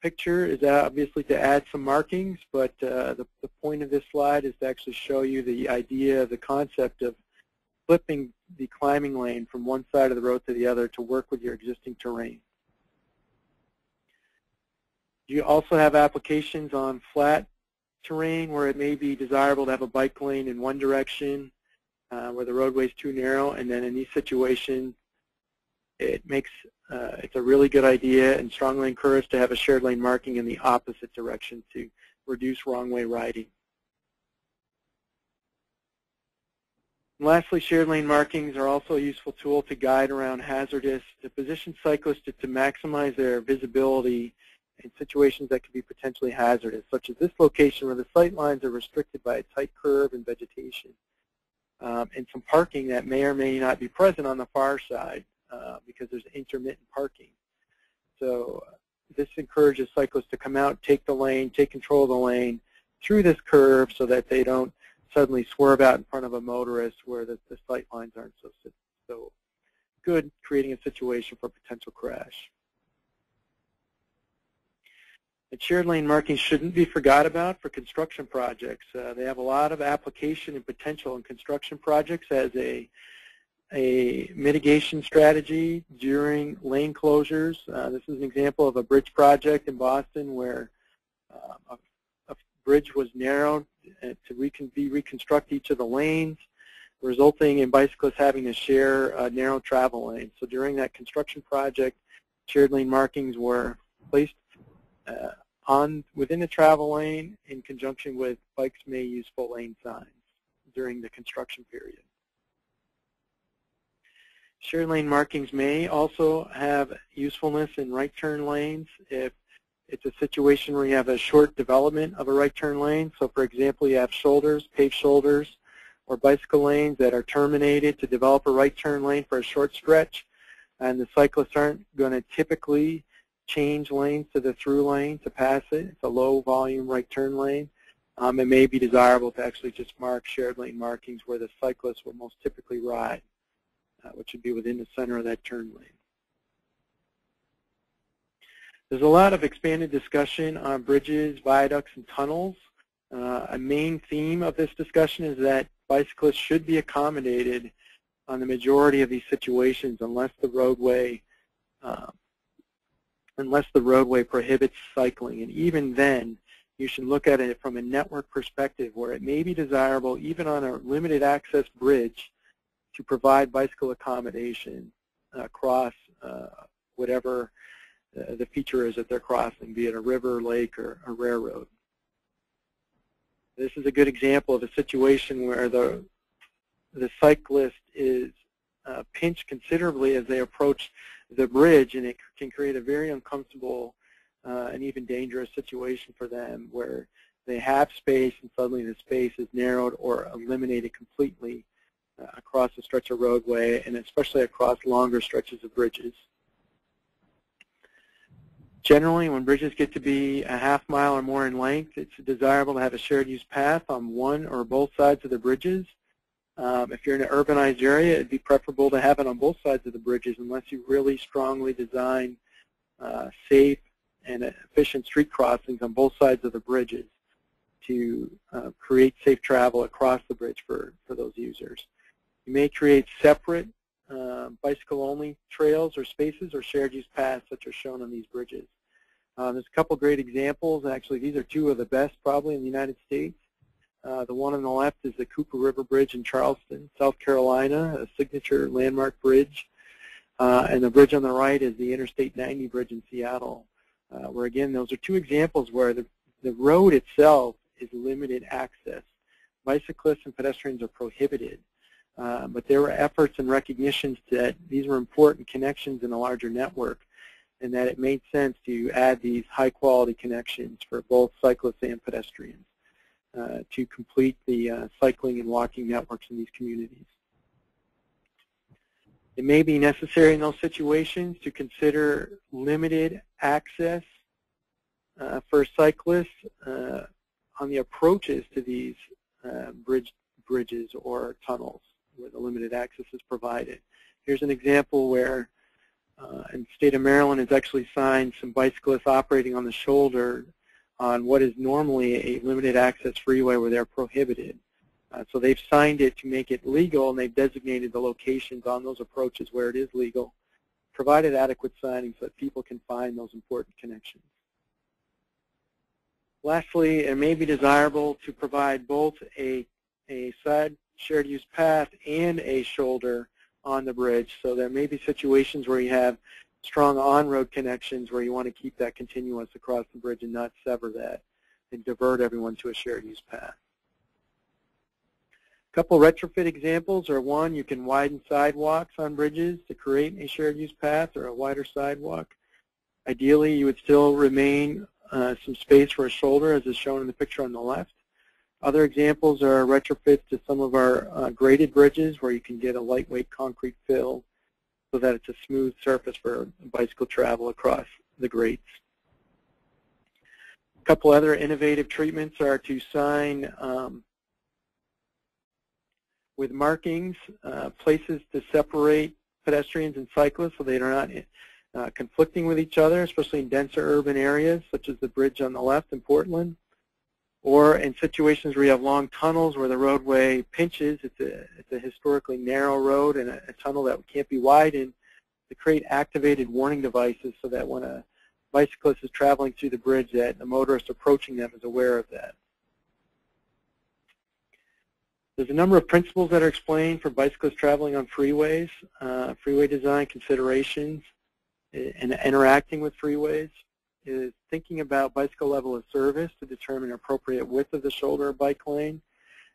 picture is obviously to add some markings, but uh, the, the point of this slide is to actually show you the idea, the concept of flipping the climbing lane from one side of the road to the other to work with your existing terrain. You also have applications on flat terrain where it may be desirable to have a bike lane in one direction uh, where the roadway is too narrow, and then in these situations, it makes uh, it's a really good idea and strongly encouraged to have a shared lane marking in the opposite direction to reduce wrong way riding. And lastly, shared lane markings are also a useful tool to guide around hazardous, to position cyclists to, to maximize their visibility in situations that could be potentially hazardous, such as this location where the sight lines are restricted by a tight curve and vegetation, um, and some parking that may or may not be present on the far side uh, because there's intermittent parking. So this encourages cyclists to come out, take the lane, take control of the lane through this curve so that they don't suddenly swerve out in front of a motorist where the, the sight lines aren't so, so good, creating a situation for potential crash. And shared lane markings shouldn't be forgot about for construction projects. Uh, they have a lot of application and potential in construction projects as a a mitigation strategy during lane closures. Uh, this is an example of a bridge project in Boston where uh, a, a, bridge was narrowed uh, to recon reconstruct each of the lanes, resulting in bicyclists having to share a narrow travel lane. So during that construction project, shared lane markings were placed uh, on within the travel lane in conjunction with bikes may use full lane signs during the construction period. Shared lane markings may also have usefulness in right turn lanes if it's a situation where you have a short development of a right turn lane. So for example, you have shoulders, paved shoulders, or bicycle lanes that are terminated to develop a right turn lane for a short stretch. And the cyclists aren't going to typically change lanes to the through lane to pass it. It's a low volume right turn lane. Um, it may be desirable to actually just mark shared lane markings where the cyclists will most typically ride uh, which would be within the center of that turn lane. There's a lot of expanded discussion on bridges, viaducts, and tunnels. Uh, a main theme of this discussion is that bicyclists should be accommodated on the majority of these situations unless the roadway uh, unless the roadway prohibits cycling. And even then, you should look at it from a network perspective where it may be desirable, even on a limited access bridge, to provide bicycle accommodation across uh, whatever uh, the feature is that they're crossing, be it a river, lake, or a railroad. This is a good example of a situation where the, the cyclist is uh, pinched considerably as they approach the bridge, and it can create a very uncomfortable uh, and even dangerous situation for them where they have space and suddenly the space is narrowed or eliminated completely uh, across a stretch of roadway and especially across longer stretches of bridges. Generally, when bridges get to be a half mile or more in length, it's desirable to have a shared use path on one or both sides of the bridges. Um, if you're in an urbanized area, it'd be preferable to have it on both sides of the bridges unless you really strongly design uh, safe and efficient street crossings on both sides of the bridges to uh, create safe travel across the bridge for, for those users. You may create separate uh, bicycle-only trails or spaces or shared use paths such as shown on these bridges. Uh, there's a couple great examples. Actually, these are two of the best probably in the United States. Uh, the one on the left is the Cooper River Bridge in Charleston, South Carolina, a signature landmark bridge. Uh, and the bridge on the right is the Interstate 90 bridge in Seattle, uh, where again, those are two examples where the, the road itself is limited access. Bicyclists and pedestrians are prohibited. Uh, but there were efforts and recognitions that these were important connections in a larger network and that it made sense to add these high quality connections for both cyclists and pedestrians to complete the uh, cycling and walking networks in these communities. It may be necessary in those situations to consider limited access uh, for cyclists uh, on the approaches to these uh, bridge, bridges or tunnels where the limited access is provided. Here's an example where uh, in the state of Maryland has actually signed some bicyclists operating on the shoulder on what is normally a limited access freeway where they're prohibited. Uh, so they've signed it to make it legal and they've designated the locations on those approaches where it is legal, provided adequate signage so that people can find those important connections. Lastly, it may be desirable to provide both a, a side shared use path and a shoulder on the bridge. So there may be situations where you have strong on-road connections where you want to keep that continuous across the bridge and not sever that and divert everyone to a shared use path. A couple retrofit examples are one, you can widen sidewalks on bridges to create a shared use path or a wider sidewalk. Ideally, you would still remain uh, some space for a shoulder as is shown in the picture on the left. Other examples are retrofits to some of our uh, graded bridges where you can get a lightweight concrete fill so that it's a smooth surface for bicycle travel across the grades. A couple other innovative treatments are to sign um, with markings, uh, places to separate pedestrians and cyclists so they are not uh, conflicting with each other, especially in denser urban areas such as the bridge on the left in Portland or in situations where you have long tunnels where the roadway pinches, it's a, it's a historically narrow road and a, a tunnel that can't be widened, to create activated warning devices so that when a bicyclist is traveling through the bridge that the motorist approaching them is aware of that. There's a number of principles that are explained for bicyclists traveling on freeways, uh, freeway design considerations, and interacting with freeways is thinking about bicycle level of service to determine appropriate width of the shoulder bike lane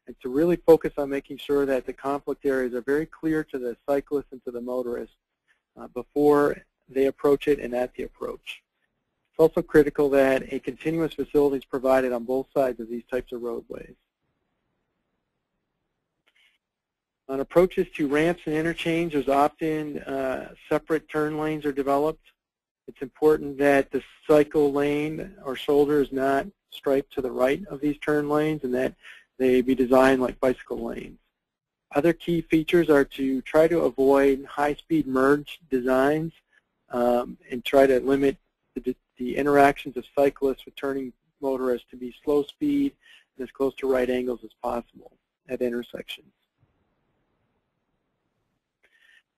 and to really focus on making sure that the conflict areas are very clear to the cyclist and to the motorist uh, before they approach it and at the approach. It's also critical that a continuous facility is provided on both sides of these types of roadways. On approaches to ramps and interchanges, often uh, separate turn lanes are developed it's important that the cycle lane or shoulder is not striped to the right of these turn lanes and that they be designed like bicycle lanes. Other key features are to try to avoid high-speed merge designs um, and try to limit the, the interactions of cyclists with turning motorists to be slow speed and as close to right angles as possible at intersections.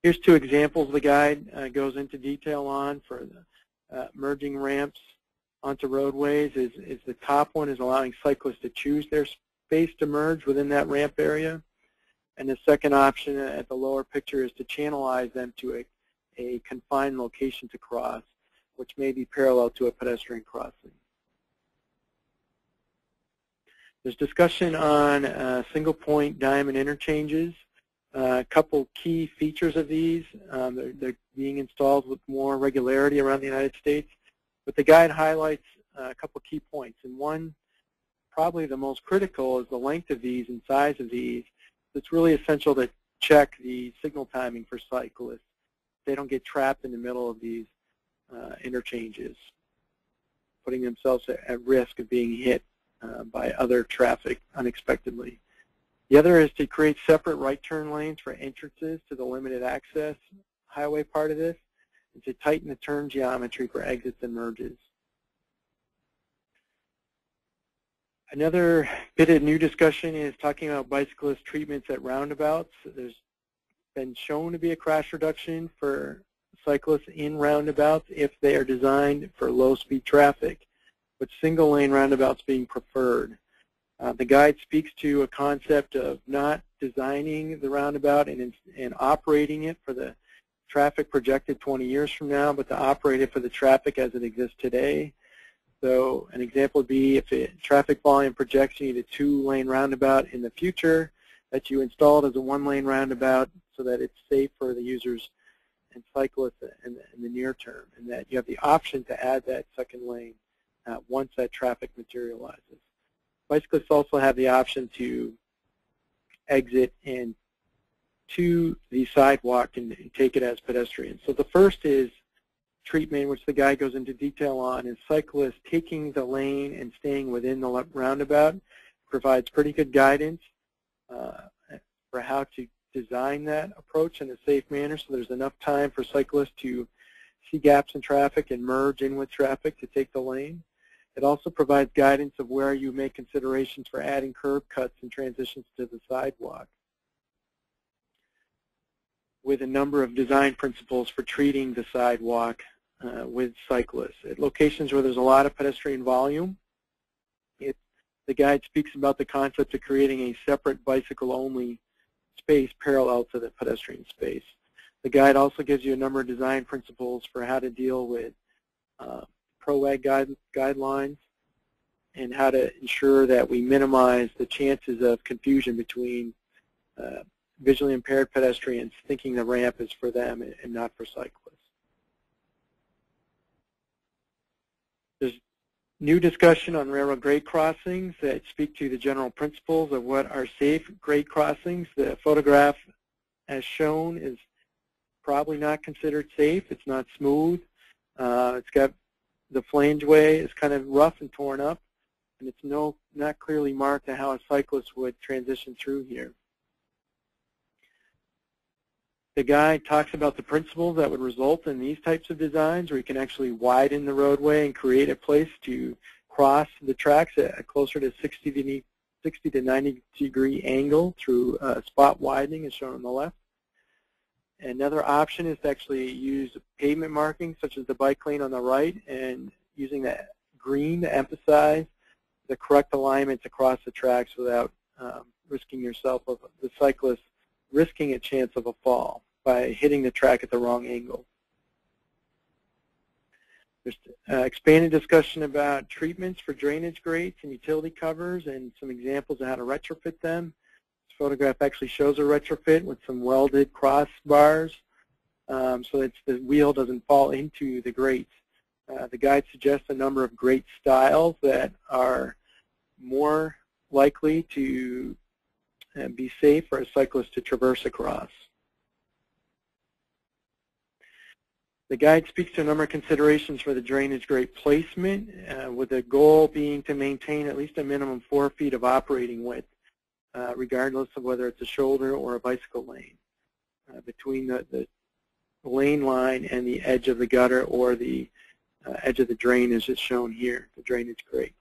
Here's two examples the guide uh, goes into detail on for the uh, merging ramps onto roadways. Is, is the top one is allowing cyclists to choose their space to merge within that ramp area. And the second option at the lower picture is to channelize them to a, a confined location to cross, which may be parallel to a pedestrian crossing. There's discussion on uh, single point diamond interchanges. A couple key features of these. Um, they're, they're, being installed with more regularity around the United States. But the guide highlights uh, a couple key points. And one, probably the most critical, is the length of these and size of these. It's really essential to check the signal timing for cyclists. They don't get trapped in the middle of these uh, interchanges, putting themselves at risk of being hit uh, by other traffic unexpectedly. The other is to create separate right turn lanes for entrances to the limited access highway part of this, and to tighten the turn geometry for exits and merges. Another bit of new discussion is talking about bicyclist treatments at roundabouts. There's been shown to be a crash reduction for cyclists in roundabouts if they are designed for low-speed traffic, with single-lane roundabouts being preferred. Uh, the guide speaks to a concept of not designing the roundabout and, and operating it for the traffic projected 20 years from now, but to operate it for the traffic as it exists today. So an example would be if it, traffic volume projects you need a two-lane roundabout in the future, that you install it as a one-lane roundabout so that it's safe for the users and cyclists in the, in the, near term, and that you have the option to add that second lane uh, once that traffic materializes. Bicyclists also have the option to exit and to the sidewalk and, and take it as pedestrians. So the first is treatment, which the guy goes into detail on, is cyclists taking the lane and staying within the roundabout. Provides pretty good guidance uh, for how to design that approach in a safe manner so there's enough time for cyclists to see gaps in traffic and merge in with traffic to take the lane. It also provides guidance of where you make considerations for adding curb cuts and transitions to the sidewalk with a number of design principles for treating the sidewalk uh, with cyclists. At locations where there's a lot of pedestrian volume, it, the guide speaks about the concept of creating a separate bicycle-only space parallel to the pedestrian space. The guide also gives you a number of design principles for how to deal with uh, PROWAG guide, guidelines and how to ensure that we minimize the chances of confusion between uh, visually impaired pedestrians thinking the ramp is for them and not for cyclists. There's new discussion on railroad grade crossings that speak to the general principles of what are safe grade crossings. The photograph as shown is probably not considered safe. It's not smooth. Uh, it's got the flangeway is kind of rough and torn up, and it's no not clearly marked how a cyclist would transition through here. The guide talks about the principles that would result in these types of designs where you can actually widen the roadway and create a place to cross the tracks at closer to 60 to 60 to 90 degree angle through uh, spot widening as shown on the left. Another option is to actually use pavement markings such as the bike lane on the right and using that green to emphasize the correct alignments across the tracks without um, risking yourself of the cyclist risking a chance of a fall by hitting the track at the wrong angle. There's uh, expanded discussion about treatments for drainage grates and utility covers and some examples of how to retrofit them photograph actually shows a retrofit with some welded crossbars um, so that the wheel doesn't fall into the grate. Uh, the guide suggests a number of grate styles that are more likely to uh, be safe for a cyclist to traverse across. The guide speaks to a number of considerations for the drainage grate placement, uh, with the goal being to maintain at least a minimum four feet of operating width uh, regardless of whether it's a shoulder or a bicycle lane, uh, between the, the lane line and the edge of the gutter or the uh, edge of the drain is shown here, the drainage grate.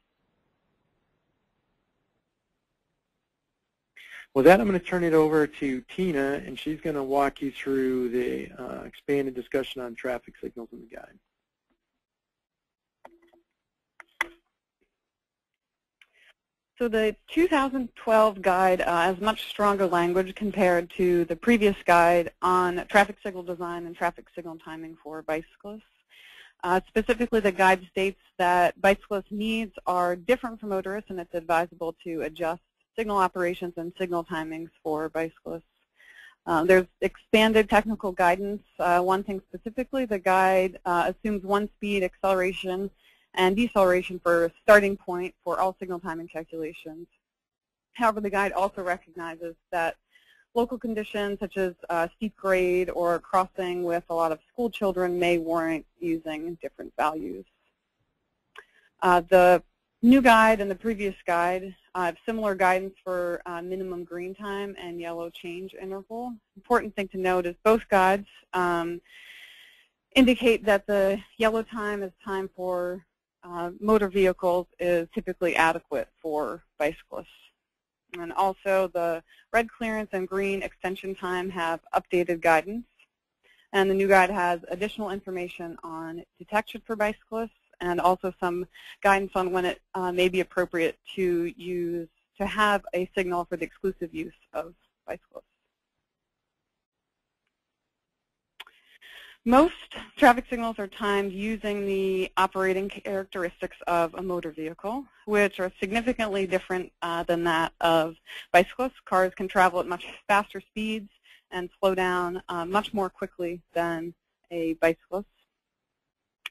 With that, I'm going to turn it over to Tina, and she's going to walk you through the uh, expanded discussion on traffic signals in the guide. So the 2012 guide uh, has much stronger language compared to the previous guide on traffic signal design and traffic signal timing for bicyclists. Uh, specifically, the guide states that bicyclist needs are different from motorists and it's advisable to adjust signal operations and signal timings for bicyclists. Uh, there's expanded technical guidance. Uh, one thing specifically, the guide uh, assumes one speed acceleration and deceleration for starting point for all signal timing calculations. However, the guide also recognizes that local conditions such as uh, steep grade or crossing with a lot of school children may warrant using different values. Uh, the new guide and the previous guide have similar guidance for uh, minimum green time and yellow change interval. Important thing to note is both guides um, indicate that the yellow time is time for uh, motor vehicles is typically adequate for bicyclists. And also the red clearance and green extension time have updated guidance. And the new guide has additional information on detection for bicyclists and also some guidance on when it uh, may be appropriate to use to have a signal for the exclusive use of bicyclists. Most traffic signals are timed using the operating characteristics of a motor vehicle, which are significantly different uh, than that of bicyclists. Cars can travel at much faster speeds and slow down uh, much more quickly than a bicyclist.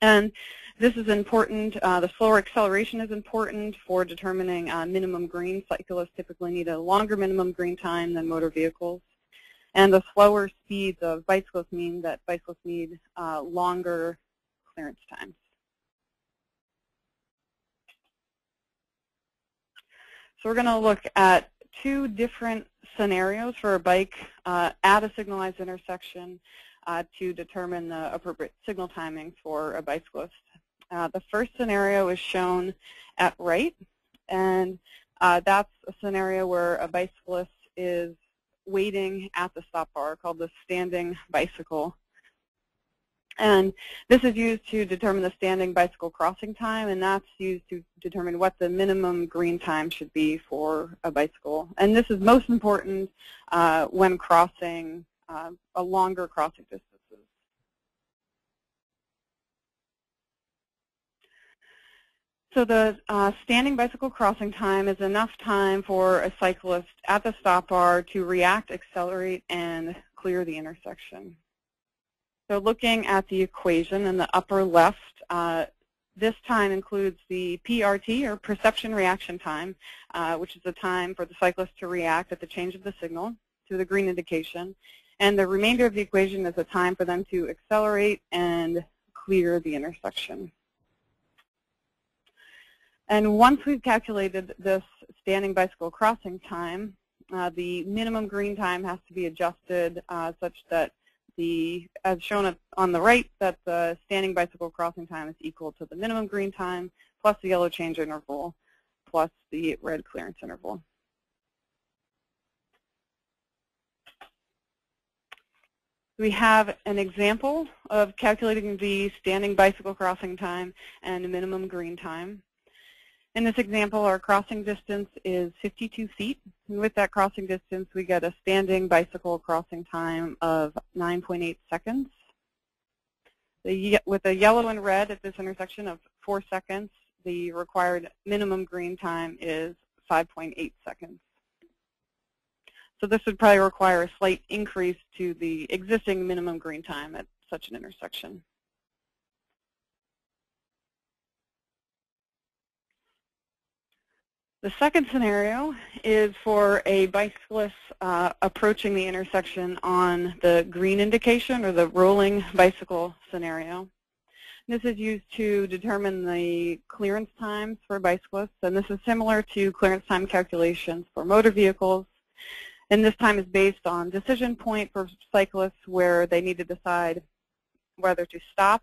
And this is important. Uh, the slower acceleration is important for determining uh, minimum green. Cyclists typically need a longer minimum green time than motor vehicles. And the slower speeds of bicyclists mean that bicyclists need uh, longer clearance times. So we're going to look at two different scenarios for a bike uh, at a signalized intersection uh, to determine the appropriate signal timing for a bicyclist. Uh, the first scenario is shown at right, and uh, that's a scenario where a bicyclist is waiting at the stop bar called the standing bicycle. And this is used to determine the standing bicycle crossing time, and that's used to determine what the minimum green time should be for a bicycle. And this is most important uh, when crossing uh, a longer crossing distance. So the uh, standing bicycle crossing time is enough time for a cyclist at the stop bar to react, accelerate, and clear the intersection. So looking at the equation in the upper left, uh, this time includes the PRT, or perception reaction time, uh, which is the time for the cyclist to react at the change of the signal to the green indication. And the remainder of the equation is the time for them to accelerate and clear the intersection. And once we've calculated this standing bicycle crossing time, uh, the minimum green time has to be adjusted uh, such that the, as shown on the right, that the standing bicycle crossing time is equal to the minimum green time plus the yellow change interval plus the red clearance interval. We have an example of calculating the standing bicycle crossing time and minimum green time. In this example, our crossing distance is 52 feet. And with that crossing distance, we get a standing bicycle crossing time of 9.8 seconds. The, with a yellow and red at this intersection of 4 seconds, the required minimum green time is 5.8 seconds. So this would probably require a slight increase to the existing minimum green time at such an intersection. The second scenario is for a bicyclist uh, approaching the intersection on the green indication or the rolling bicycle scenario. This is used to determine the clearance times for bicyclists, and this is similar to clearance time calculations for motor vehicles. And this time is based on decision point for cyclists where they need to decide whether to stop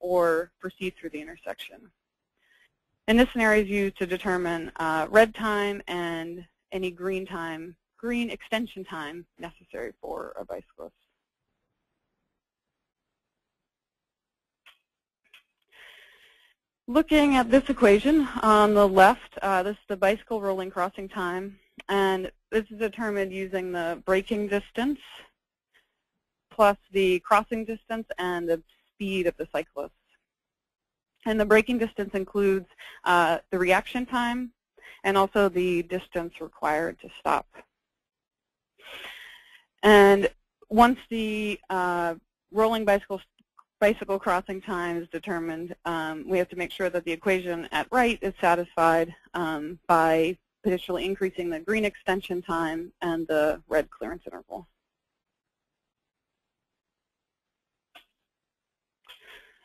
or proceed through the intersection. And this scenario is used to determine uh, red time and any green time, green extension time necessary for a bicyclist. Looking at this equation on the left, uh, this is the bicycle rolling crossing time, and this is determined using the braking distance plus the crossing distance and the speed of the cyclist. And the braking distance includes uh, the reaction time and also the distance required to stop. And once the uh, rolling bicycle bicycle crossing time is determined, um, we have to make sure that the equation at right is satisfied um, by potentially increasing the green extension time and the red clearance interval.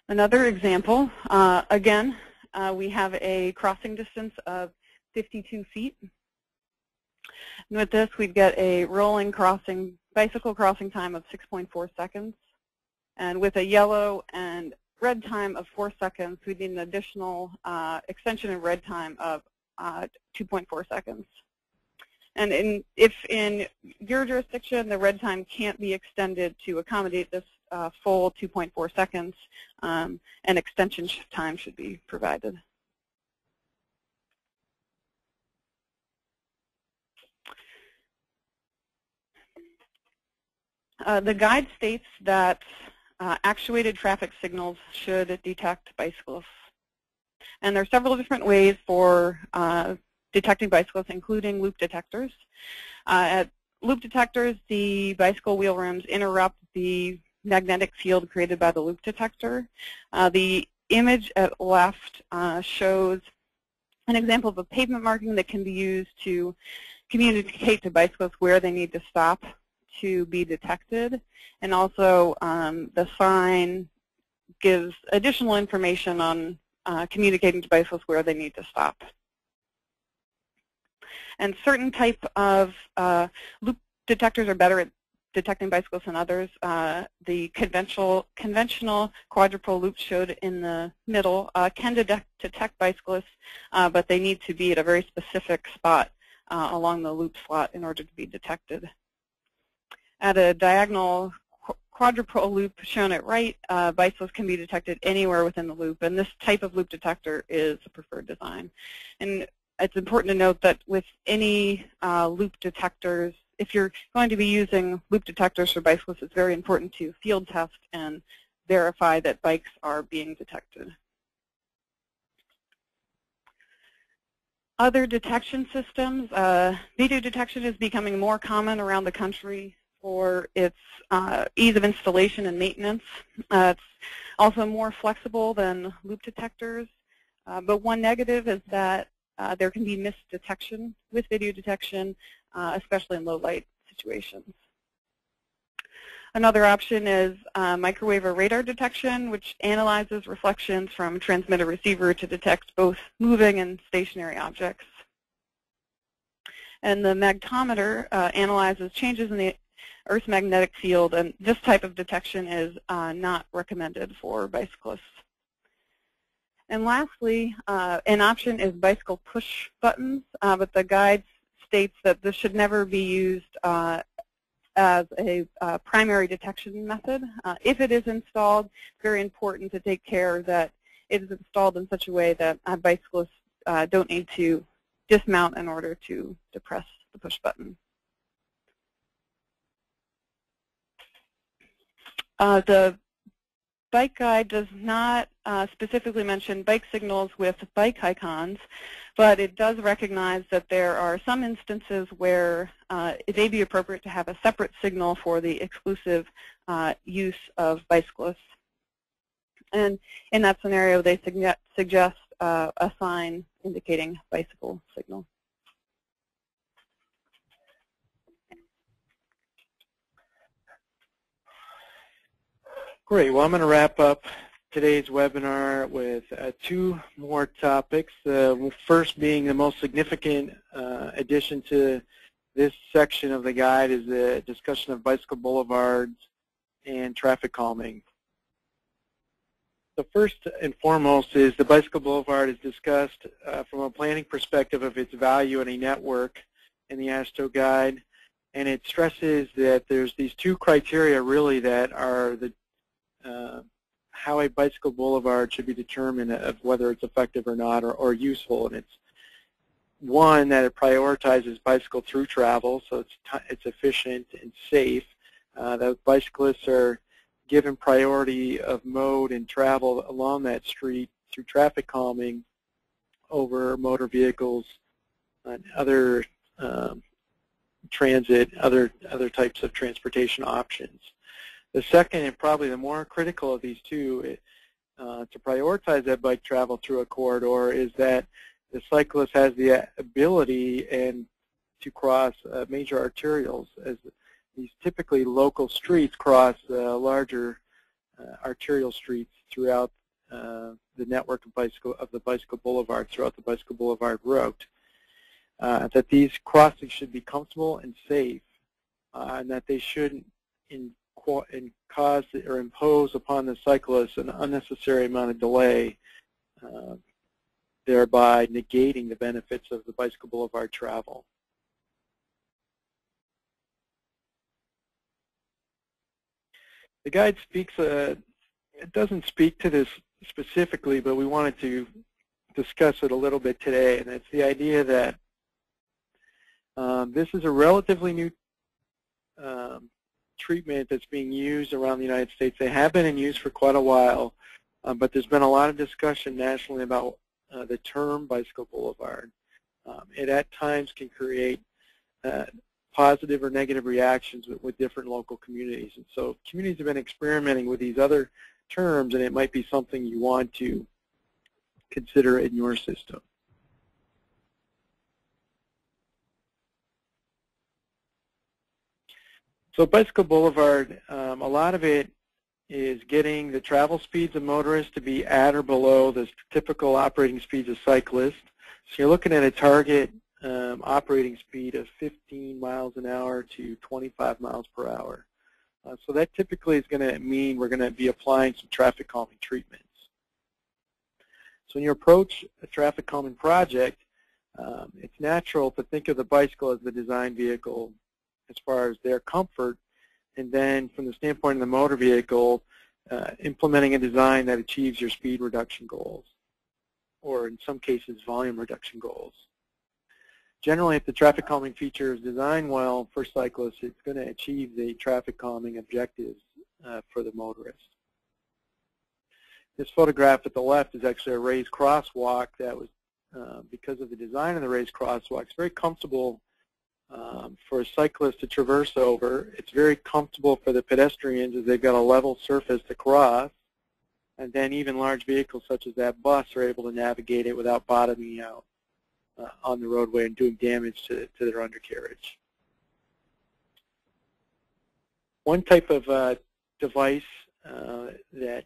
Another example, uh, again, uh, we have a crossing distance of 52 feet. And with this, we'd get a rolling crossing, bicycle crossing time of 6.4 seconds. And with a yellow and red time of 4 seconds, we need an additional uh, extension in red time of uh, 2.4 seconds. And in, if in your jurisdiction the red time can't be extended to accommodate this uh, full 2.4 seconds, um, an extension time should be provided. Uh, the guide states that uh, actuated traffic signals should detect bicyclists. And there are several different ways for uh, detecting bicyclists, including loop detectors. Uh, at loop detectors, the bicycle wheel rims interrupt the magnetic field created by the loop detector. Uh, the image at left uh, shows an example of a pavement marking that can be used to communicate to bicyclists where they need to stop to be detected. And also um, the sign gives additional information on uh, communicating to bicyclists where they need to stop. And certain type of uh, loop detectors are better at detecting bicyclists and others. Uh, the conventional, conventional quadrupole loops showed in the middle uh, can detect, detect bicyclists, uh, but they need to be at a very specific spot uh, along the loop slot in order to be detected. At a diagonal quadrupole loop shown at right, uh, bicycles can be detected anywhere within the loop, and this type of loop detector is a preferred design. And it's important to note that with any uh, loop detectors, if you're going to be using loop detectors for bicyclists, it's very important to field test and verify that bikes are being detected. Other detection systems, uh, video detection is becoming more common around the country for its uh, ease of installation and maintenance. Uh, it's also more flexible than loop detectors. Uh, but one negative is that uh, there can be missed detection with video detection, uh, especially in low light situations. Another option is uh, microwave or radar detection, which analyzes reflections from transmitter receiver to detect both moving and stationary objects. And the magnetometer uh, analyzes changes in the Earth's magnetic field, and this type of detection is uh, not recommended for bicyclists. And lastly, uh, an option is bicycle push buttons, uh, but the guide states that this should never be used uh, as a uh, primary detection method. Uh, if it is installed, it's very important to take care that it is installed in such a way that bicyclists don't need to dismount in order to depress the push button. Uh, the bike guide does not uh, specifically mention bike signals with bike icons, but it does recognize that there are some instances where uh, it may be appropriate to have a separate signal for the exclusive uh, use of bicyclists. And in that scenario, they suggest uh, a sign indicating bicycle signal. Great. Well, I'm going to wrap up today's webinar with uh, two more topics. Uh, first being the most significant uh, addition to this section of the guide is the discussion of bicycle boulevards and traffic calming. the first and foremost is the Bicycle Boulevard is discussed uh, from a planning perspective of its value in a network in the AASHTO guide, and it stresses that there's these two criteria really that are the how a bicycle boulevard should be determined of whether it's effective or not or, or useful, and it's one that it prioritizes bicycle through travel, so it's it's efficient and safe. Uh, that bicyclists are given priority of mode and travel along that street through traffic calming over motor vehicles and other um, transit, other other types of transportation options. The second and probably the more critical of these two uh, to prioritize that bike travel through a corridor is that the cyclist has the ability and to cross uh, major arterials as these typically local streets cross uh, larger uh, arterial streets throughout uh, the network of bicycle of the bicycle boulevard throughout the bicycle boulevard route. Uh, that these crossings should be comfortable and safe, and that they shouldn't in, in cause or impose upon the cyclist an unnecessary amount of delay, uh, thereby negating the benefits of the bicycle boulevard travel. The guide speaks, uh, it doesn't speak to this specifically, but we wanted to discuss it a little bit today, and it's the idea that um, this is a relatively new um, treatment that's being used around the United States. They have been in use for quite a while, um, but there's been a lot of discussion nationally about uh, the term bicycle boulevard. Um, it at times can create uh, positive or negative reactions with, with different local communities. And so communities have been experimenting with these other terms, and it might be something you want to consider in your system. So Bicycle Boulevard, um, a lot of it is getting the travel speeds of motorists to be at or below the typical operating speeds of cyclists. So you're looking at a target um, operating speed of 15 miles an hour to 25 miles per hour. Uh, so that typically is going to mean we're going to be applying some traffic calming treatments. So when you approach a traffic calming project, um, it's natural to think of the bicycle as the design vehicle as far as their comfort, and then from the standpoint of the motor vehicle, uh, implementing a design that achieves your speed reduction goals, or in some cases, volume reduction goals. Generally, if the traffic calming feature is designed well for cyclists, it's going to achieve the traffic calming objectives uh, for the motorist. This photograph at the left is actually a raised crosswalk that was, uh, because of the design of the raised crosswalk, it's very comfortable um, for a cyclist to traverse over. It's very comfortable for the pedestrians as they've got a level surface to cross. And then even large vehicles such as that bus are able to navigate it without bottoming out uh, on the roadway and doing damage to, to their undercarriage. One type of uh, device uh, that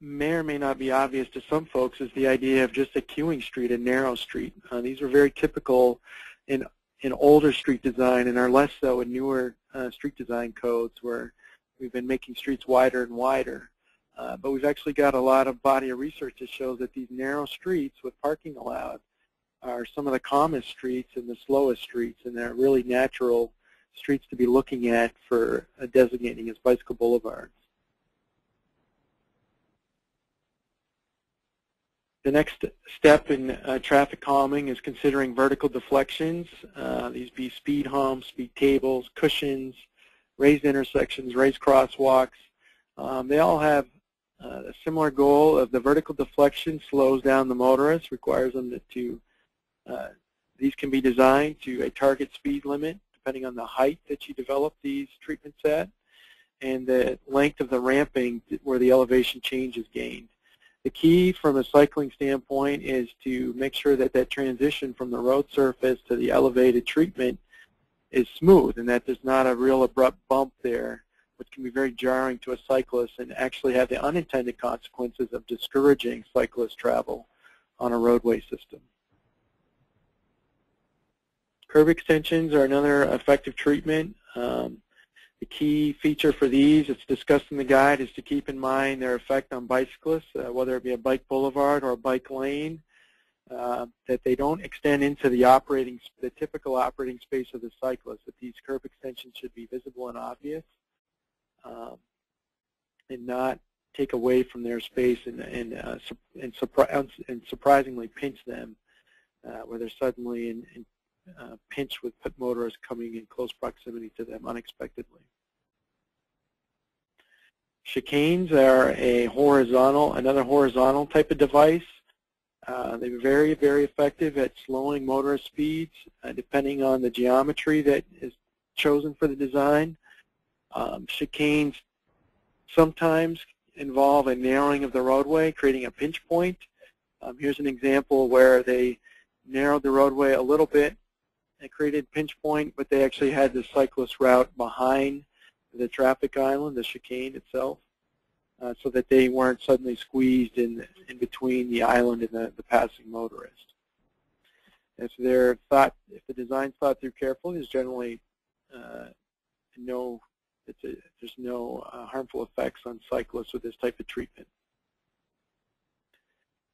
may or may not be obvious to some folks is the idea of just a queuing street, a narrow street. Uh, these are very typical in, in older street design and are less so in newer uh, street design codes where we've been making streets wider and wider. Uh, but we've actually got a lot of body of research that shows that these narrow streets with parking allowed are some of the calmest streets and the slowest streets, and they're really natural streets to be looking at for designating as bicycle boulevards. The next step in uh, traffic calming is considering vertical deflections. Uh, these be speed humps, speed tables, cushions, raised intersections, raised crosswalks. Um, they all have uh, a similar goal of the vertical deflection slows down the motorist, requires them to, to uh, these can be designed to a target speed limit depending on the height that you develop these treatments at and the length of the ramping where the elevation change is gained. The key from a cycling standpoint is to make sure that that transition from the road surface to the elevated treatment is smooth and that there's not a real abrupt bump there which can be very jarring to a cyclist and actually have the unintended consequences of discouraging cyclist travel on a roadway system. Curb extensions are another effective treatment. Um, The key feature for these, it's discussed in the guide, is to keep in mind their effect on bicyclists, uh, whether it be a bike boulevard or a bike lane, uh, that they don't extend into the operating, the typical operating space of the cyclist, that these curb extensions should be visible and obvious, um, and not take away from their space and, and, uh, and, surpri and surprisingly pinch them, uh, where they're suddenly in, in uh, pinch with motorists coming in close proximity to them unexpectedly. Chicanes are a horizontal, another horizontal type of device. Uh, they're very, very effective at slowing motorist speeds, uh, depending on the geometry that is chosen for the design. Um, chicanes sometimes involve a narrowing of the roadway, creating a pinch point. Um, here's an example where they narrowed the roadway a little bit and created pinch point, but they actually had the cyclist route behind the traffic island, the chicane itself, uh, so that they weren't suddenly squeezed in, in between the island and the, the passing motorist. If they're thought, if the design's thought through carefully, there's generally uh, no a, there's no uh, harmful effects on cyclists with this type of treatment.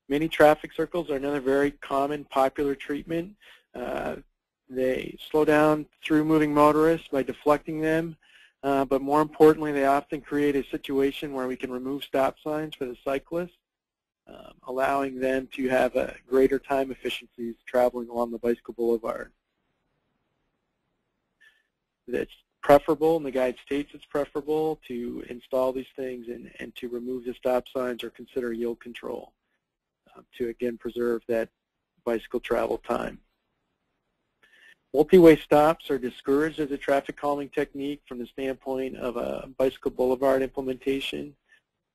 Many traffic circles are another very common, popular treatment. Uh, they slow down through moving motorists by deflecting them, uh, but more importantly, they often create a situation where we can remove stop signs for the cyclists, um, allowing them to have a greater time efficiencies traveling along the bicycle boulevard. That's preferable, and the guide states it's preferable to install these things and, and to remove the stop signs or consider yield control uh, to, again, preserve that bicycle travel time. Multi-way stops are discouraged as a traffic calming technique from the standpoint of a bicycle boulevard implementation.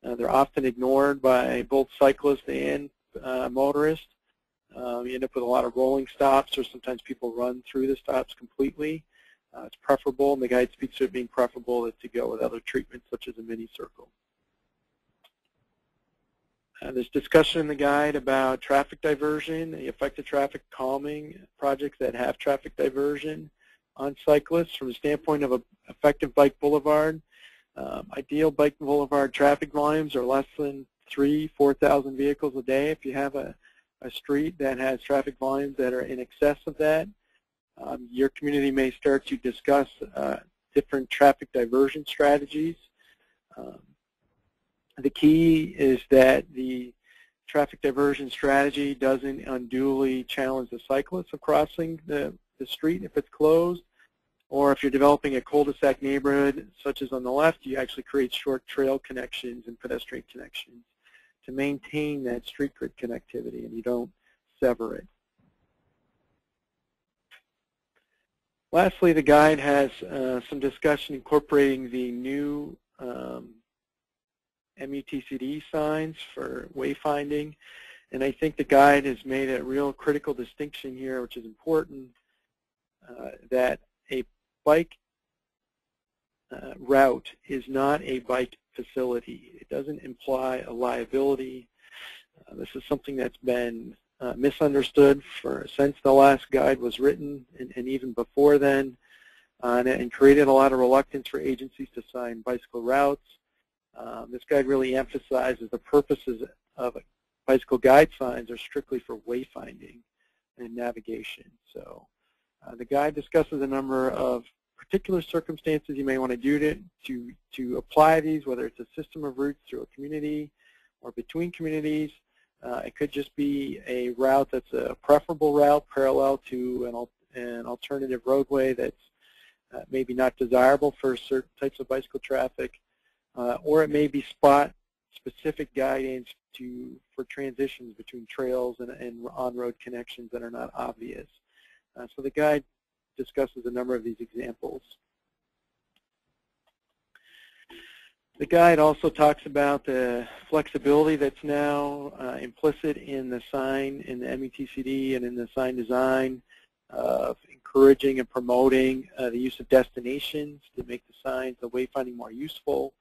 Uh, they're often ignored by both cyclists and uh, motorists. Um, you end up with a lot of rolling stops or sometimes people run through the stops completely. Uh, it's preferable, and the guide speaks to it being preferable to go with other treatments such as a mini circle. Uh, there's discussion in the guide about traffic diversion, the effective traffic calming projects that have traffic diversion on cyclists from the standpoint of an effective bike boulevard. Um, ideal bike boulevard traffic volumes are less than three, 4,000 vehicles a day. If you have a, a street that has traffic volumes that are in excess of that, um, your community may start to discuss uh, different traffic diversion strategies. Um, the key is that the traffic diversion strategy doesn't unduly challenge the cyclists of crossing the, the street if it's closed, or if you're developing a cul-de-sac neighborhood, such as on the left, you actually create short trail connections and pedestrian connections to maintain that street grid connectivity, and you don't sever it. Lastly, the guide has uh, some discussion incorporating the new um, MUTCD signs for wayfinding. And I think the guide has made a real critical distinction here, which is important, uh, that a bike uh, route is not a bike facility. It doesn't imply a liability. Uh, this is something that's been uh, misunderstood for since the last guide was written and, and even before then uh, and, and, created a lot of reluctance for agencies to sign bicycle routes. Um, this guide really emphasizes the purposes of bicycle guide signs are strictly for wayfinding and navigation. So uh, the guide discusses a number of particular circumstances you may want to do to, to, to apply these, whether it's a system of routes through a community or between communities, uh, it could just be a route that's a preferable route parallel to an, al an alternative roadway that's uh, maybe not desirable for certain types of bicycle traffic, uh, or it may be spot specific guidance to for transitions between trails and, and on-road connections that are not obvious. Uh, so the guide discusses a number of these examples. The guide also talks about the flexibility that's now uh, implicit in the sign, in the MUTCD and in the sign design of encouraging and promoting uh, the use of destinations to make the signs, the wayfinding more useful,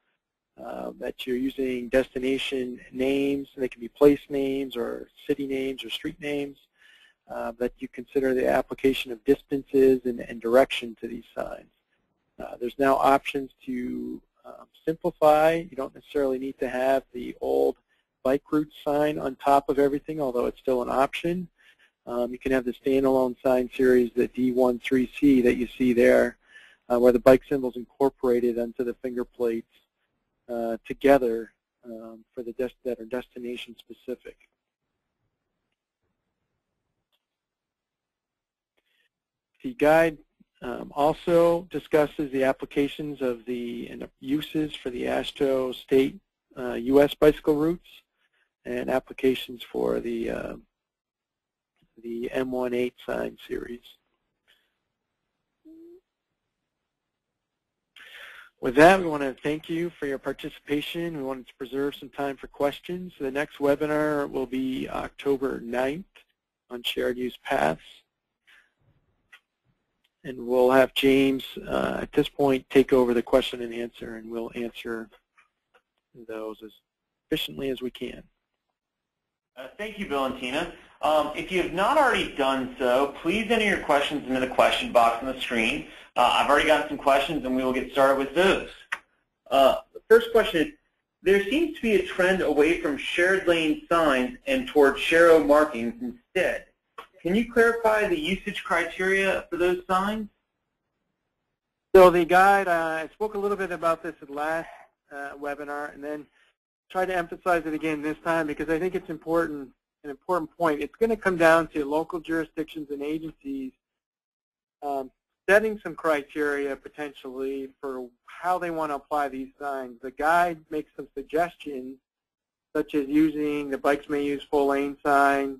uh, that you're using destination names, they can be place names or city names or street names, uh, that you consider the application of distances and, and direction to these signs. Uh, there's now options to um, simplify. You don't necessarily need to have the old bike route sign on top of everything, although it's still an option. Um, you can have the standalone sign series, the D13C that you see there, uh, where the bike symbol is incorporated onto the finger plates uh, together um, for the that are destination specific. The guide um, also discusses the applications of the uses for the AASHTO state uh, U.S. bicycle routes and applications for the uh, the M18 sign series. With that, we want to thank you for your participation. We wanted to preserve some time for questions. The next webinar will be October 9th on shared use paths. And we'll have James, uh, at this point, take over the question and answer, and we'll answer those as efficiently as we can. Uh, thank you, Bill and Tina. Um, if you have not already done so, please enter your questions into the question box on the screen. Uh, I've already got some questions, and we will get started with those. Uh, the first question is, there seems to be a trend away from shared lane signs and toward sharrow markings instead. Can you clarify the usage criteria for those signs? So the guide, uh, I spoke a little bit about this at last uh, webinar, and then try to emphasize it again this time because I think it's important, an important point. It's going to come down to local jurisdictions and agencies um, setting some criteria potentially for how they want to apply these signs. The guide makes some suggestions such as using the bikes may use full lane sign,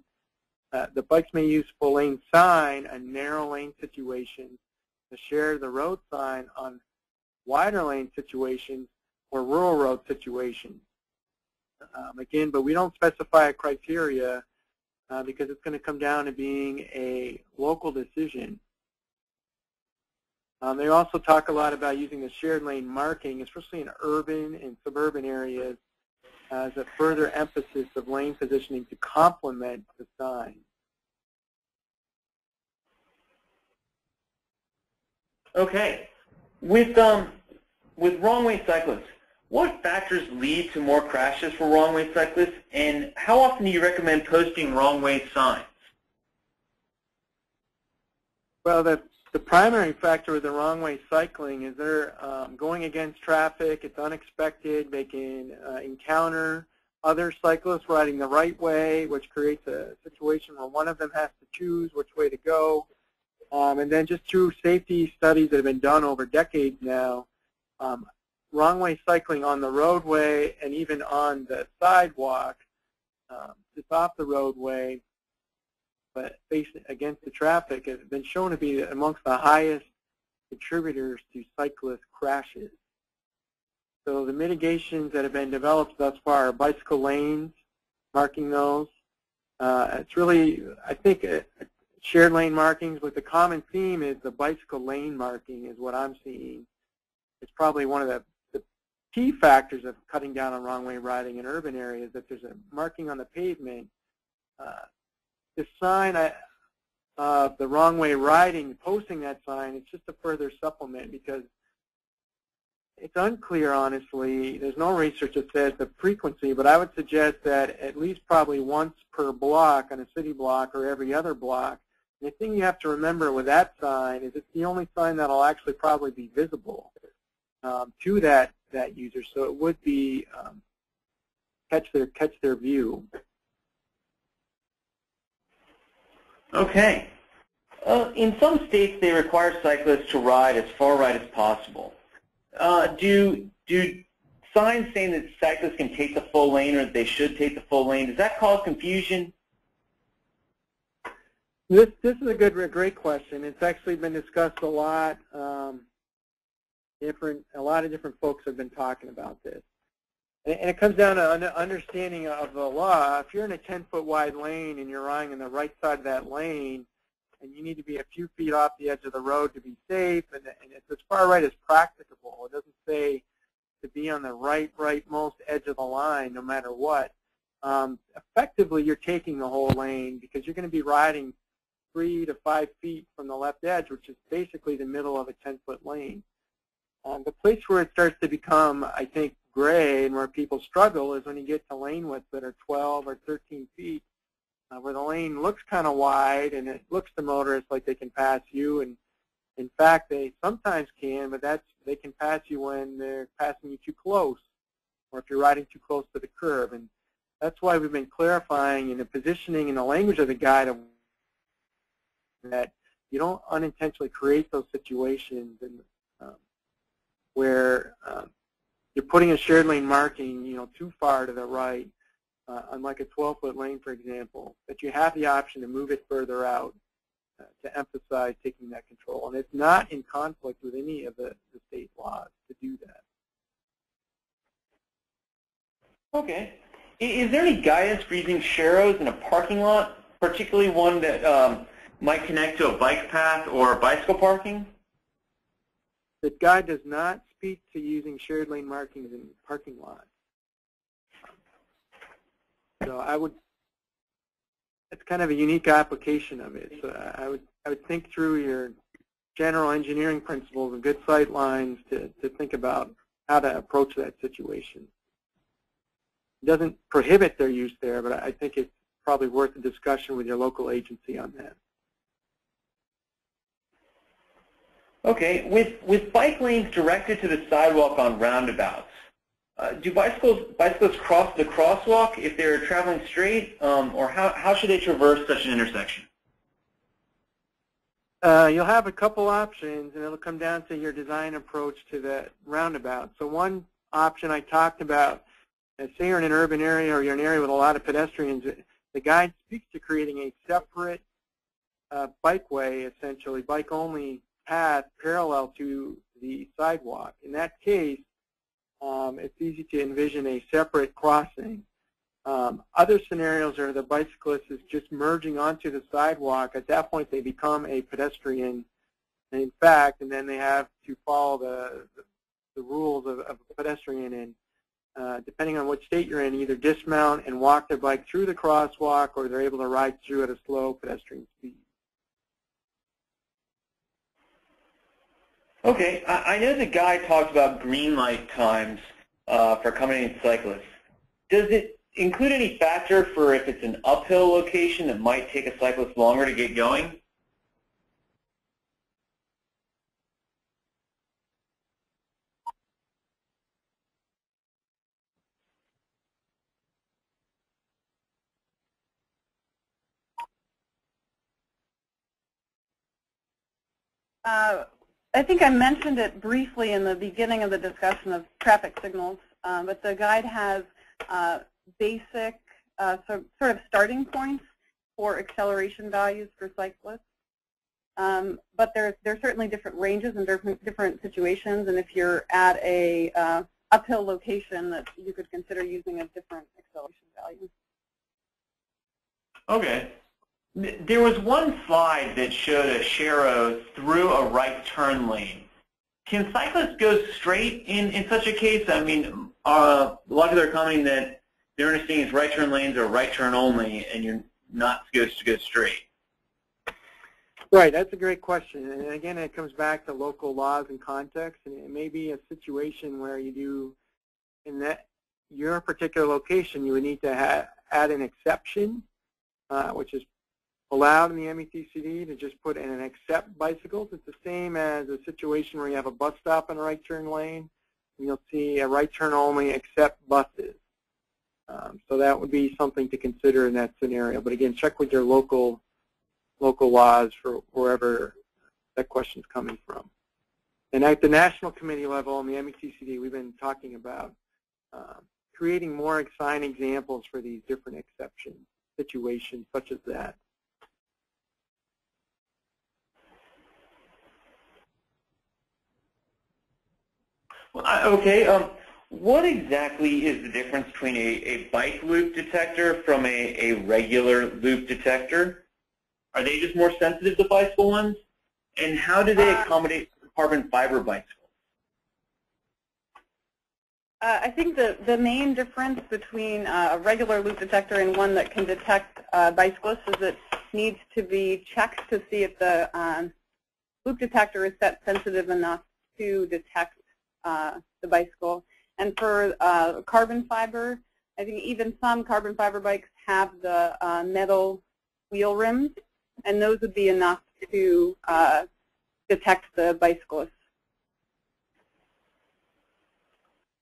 uh, the bikes may use full lane sign on narrow lane situations to share the road sign on wider lane situations or rural road situations. Um, again, but we don't specify a criteria uh, because it's going to come down to being a local decision. Um, they also talk a lot about using the shared lane marking, especially in urban and suburban areas, as a further emphasis of lane positioning to complement the sign. Okay. With um, with wrong way cyclists, what factors lead to more crashes for wrong way cyclists, and how often do you recommend posting wrong way signs? Well, the, the primary factor with the wrong way cycling is they're um, going against traffic, it's unexpected, they can uh, encounter other cyclists riding the right way, which creates a situation where one of them has to choose which way to go. Um, and then just through safety studies that have been done over decades now, um, wrong way cycling on the roadway and even on the sidewalk, um, just off the roadway, but facing against the traffic has been shown to be amongst the highest contributors to cyclist crashes. So the mitigations that have been developed thus far are bicycle lanes, marking those. Uh, it's really, I think, a shared lane markings, but the common theme is the bicycle lane marking is what I'm seeing. It's probably one of the key factors of cutting down on wrong way riding in urban areas that there's a marking on the pavement. Uh, the sign uh, the wrong way riding, posting that sign, it's just a further supplement because it's unclear, honestly. There's no research that says the frequency, but I would suggest that at least probably once per block on a city block or every other block. The thing you have to remember with that sign is it's the only sign that will actually probably be visible um, to that that user. So it would be um, catch their catch their view. Okay. Uh, in some states, they require cyclists to ride as far right as possible. Uh, do do signs saying that cyclists can take the full lane or that they should take the full lane, does that cause confusion? This this is a good, great question. It's actually been discussed a lot. Um, different, a lot of different folks have been talking about this. And, it comes down to an understanding of the law. If you're in a 10-foot wide lane and you're riding on the right side of that lane, and you need to be a few feet off the edge of the road to be safe, and, and it's as far right as practicable. It doesn't say to be on the right, rightmost edge of the line no matter what. Um, effectively, you're taking the whole lane because you're going to be riding three to five feet from the left edge, which is basically the middle of a 10-foot lane. Um, the place where it starts to become, I think, gray and where people struggle is when you get to lane widths that are 12 or 13 feet, uh, where the lane looks kind of wide and it looks to motorists like they can pass you. And in fact, they sometimes can, but that's they can pass you when they're passing you too close, or if you're riding too close to the curb. And that's why we've been clarifying in the positioning and the language of the guide that you don't unintentionally create those situations and um, where um, you're putting a shared lane marking, you know, too far to the right, uh, unlike a 12-foot lane, for example, that you have the option to move it further out uh, to emphasize taking that control. And it's not in conflict with any of the, the state laws to do that. Okay. Is there any guidance for using sharrows in a parking lot, particularly one that um, might connect to a bike path or bicycle parking? The guide does not speak to using shared lane markings in parking lots. So I would, it's kind of a unique application of it. So I would, I would think through your general engineering principles and good sight lines to, to think about how to approach that situation. It doesn't prohibit their use there, but I think it's probably worth a discussion with your local agency on that. Okay, with, with bike lanes directed to the sidewalk on roundabouts, uh, do bicycles, bicyclists cross the crosswalk if they're traveling straight, um, or how, how should they traverse such an intersection? Uh, you'll have a couple options, and it'll come down to your design approach to that roundabout. So one option I talked about, uh, say you're in an urban area or you're in an area with a lot of pedestrians, the guide speaks to creating a separate uh, bikeway, essentially, bike-only path parallel to the sidewalk. In that case, um, it's easy to envision a separate crossing. Um, other scenarios are the bicyclist is just merging onto the sidewalk. At that point, they become a pedestrian, in fact, and then they have to follow the, the, rules of, of a pedestrian and uh, depending on what state you're in, either dismount and walk their bike through the crosswalk or they're able to ride through at a slow pedestrian speed. Okay, I, I know the guy talked about green light times uh, for coming in cyclists. Does it include any factor for if it's an uphill location that might take a cyclist longer to get going? Uh, I think I mentioned it briefly in the beginning of the discussion of traffic signals, um, but the guide has uh, basic uh, so, sort of starting points for acceleration values for cyclists. Um, but there are certainly different ranges and different different situations, and if you're at a uh, uphill location, that you could consider using a different acceleration value. Okay. There was one slide that showed a sharrow through a right turn lane. Can cyclists go straight in, in such a case? I mean, uh, a lot of people are commenting that they're understanding is right turn lanes are right turn only, and you're not supposed to go straight. Right, that's a great question. And again, it comes back to local laws and context, and it may be a situation where you do, in that your particular location, you would need to add an exception, uh, which is allowed in the MUTCD to just put in an accept bicycles. It's the same as a situation where you have a bus stop in a right turn lane, and you'll see a right turn only accept buses. Um, so that would be something to consider in that scenario. But again, check with your local local laws for wherever that question is coming from. And at the national committee level on the MUTCD, we've been talking about uh, creating more sign examples for these different exception situations such as that. Okay. Um, what exactly is the difference between a, a bike loop detector from a, a regular loop detector? Are they just more sensitive to bicycle ones? And how do they uh, accommodate carbon fiber bicycles? Uh, I think the, the main difference between uh, a regular loop detector and one that can detect uh, bicyclists is it needs to be checked to see if the um, loop detector is set sensitive enough to detect uh, the bicycle. And for uh, carbon fiber, I think even some carbon fiber bikes have the uh, metal wheel rims, and those would be enough to uh, detect the bicyclist.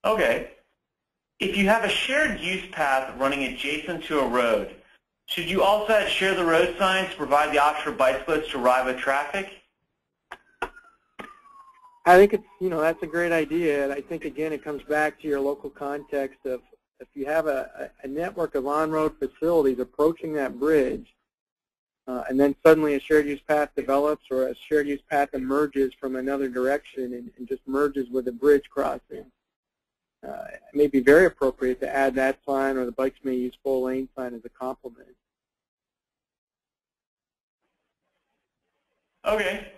Okay. If you have a shared use path running adjacent to a road, should you also share the road signs to provide the option for bicyclists to ride with traffic? I think it's, you know, that's a great idea. And I think, again, it comes back to your local context of if you have a, a network of on-road facilities approaching that bridge, uh, and then suddenly a shared use path develops or a shared use path emerges from another direction and, and just merges with a bridge crossing, uh, it may be very appropriate to add that sign or the bikes may use full lane sign as a complement. Okay.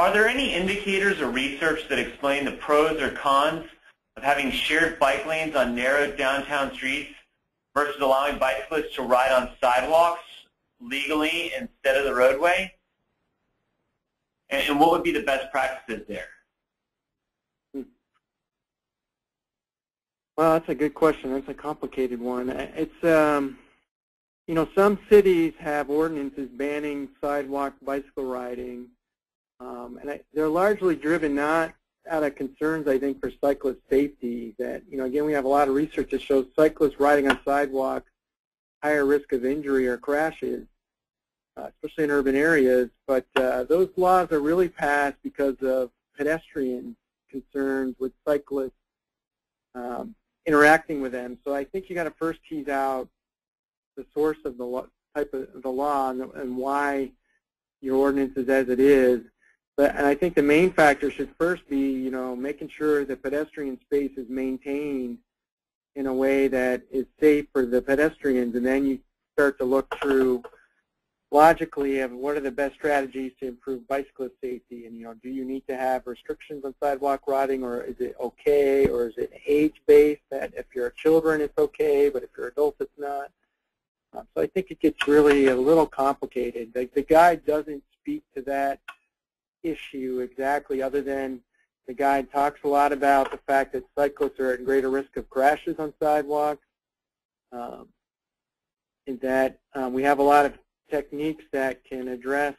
Are there any indicators or research that explain the pros or cons of having shared bike lanes on narrow downtown streets versus allowing bicyclists to ride on sidewalks legally instead of the roadway? And, what would be the best practices there? Well, that's a good question. That's a complicated one. It's, um, you know, some cities have ordinances banning sidewalk bicycle riding, um, and I, they're largely driven not out of concerns, I think, for cyclist safety. That, you know, again, we have a lot of research that shows cyclists riding on sidewalks higher risk of injury or crashes, uh, especially in urban areas. But uh, those laws are really passed because of pedestrian concerns with cyclists um, interacting with them. So I think you got to first tease out the source of the type of the law and, and why your ordinance is as it is. But, and I think the main factor should first be, you know, making sure that pedestrian space is maintained in a way that is safe for the pedestrians, and then you start to look through logically of what are the best strategies to improve bicyclist safety. And you know do you need to have restrictions on sidewalk riding or is it okay or is it age based that if you're a children it's okay but if you're adults it's not? Uh, so I think it gets really a little complicated. The, the guide doesn't speak to that issue exactly other than the guide talks a lot about the fact that cyclists are at greater risk of crashes on sidewalks um, and that um, we have a lot of techniques that can address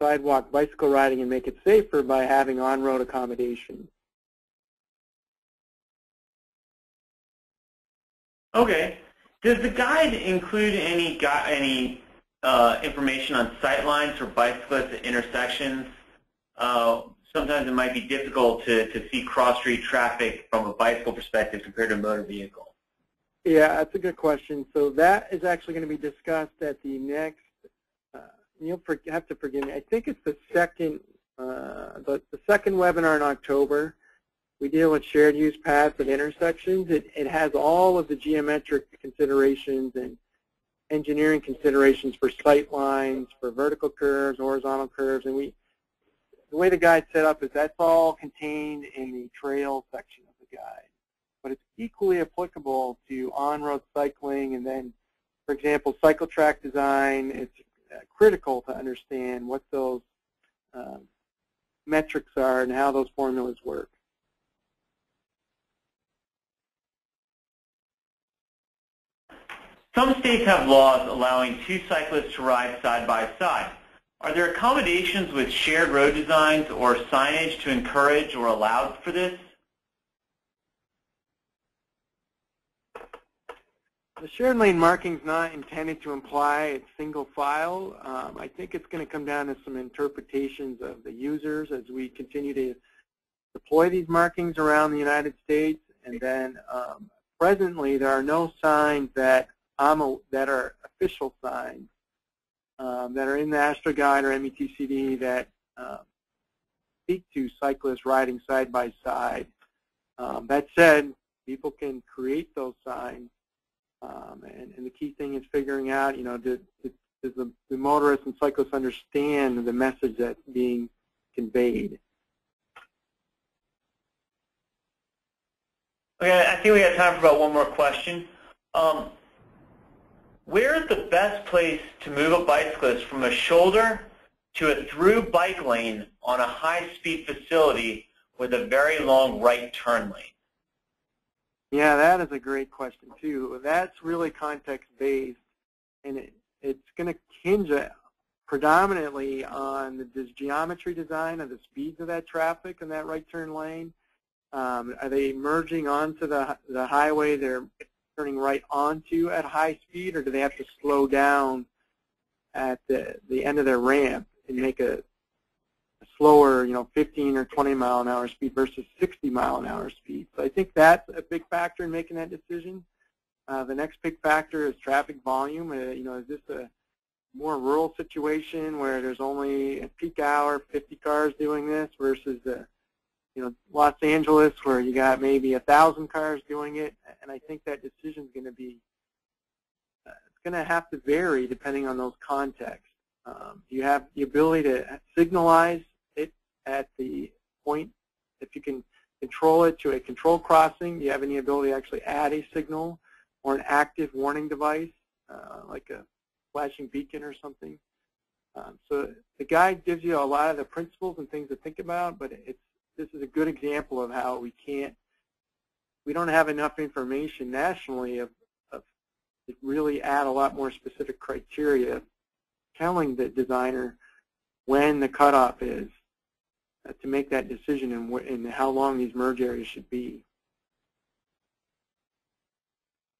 sidewalk bicycle riding and make it safer by having on-road accommodations. Okay. Does the guide include any any uh, information on sight lines for bicyclists at intersections? Uh, sometimes it might be difficult to, to see cross-street traffic from a bicycle perspective compared to a motor vehicle. Yeah, that's a good question. So that is actually going to be discussed at the next, uh, you'll have to forgive me, I think it's the second, uh, the, the second webinar in October. We deal with shared use paths at intersections. It, it has all of the geometric considerations and engineering considerations for sight lines, for vertical curves, horizontal curves, and we, the way the guide set up is that's all contained in the trail section of the guide but it's equally applicable to on-road cycling and then, for example, cycle track design. It's uh, critical to understand what those uh, metrics are and how those formulas work. Some states have laws allowing two cyclists to ride side by side. Are there accommodations with shared road designs or signage to encourage or allow for this? The shared lane marking is not intended to imply it's single file. Um, I think it's going to come down to some interpretations of the users as we continue to deploy these markings around the United States. And then um, presently there are no signs that, a, that are official signs um, that are in the AASHTO Guide or MUTCD that um, speak to cyclists riding side by side. Um, that said, people can create those signs um, and, and, the key thing is figuring out, you know, does, does the, the motorists and cyclists understand the message that's being conveyed? Okay, I think we have time for about one more question. Um, where is the best place to move a bicyclist from a shoulder to a through bike lane on a high-speed facility with a very long right turn lane? Yeah, that is a great question too. That's really context-based, and it, it's going to hinge predominantly on the geometry design of the speeds of that traffic in that right turn lane. Um, are they merging onto the, the highway they're turning right onto at high speed, or do they have to slow down at the, the end of their ramp and make a, a slower, you know, 15 or 20 mile an hour speed versus 60 mile an hour speed? So I think that's a big factor in making that decision. Uh, the next big factor is traffic volume. Uh, you know, is this a more rural situation where there's only a peak hour 50 cars doing this versus the you know Los Angeles where you got maybe a thousand cars doing it and I think that decision is going to be uh, it's going to have to vary depending on those contexts um, you have the ability to signalize it at the point if you can control it to a control crossing you have any ability to actually add a signal or an active warning device uh, like a flashing beacon or something. Um, so the guide gives you a lot of the principles and things to think about, but it's this is a good example of how we can't, we don't have enough information nationally of, of to really add a lot more specific criteria telling the designer when the cutoff is uh, to make that decision and, and how long these merge areas should be.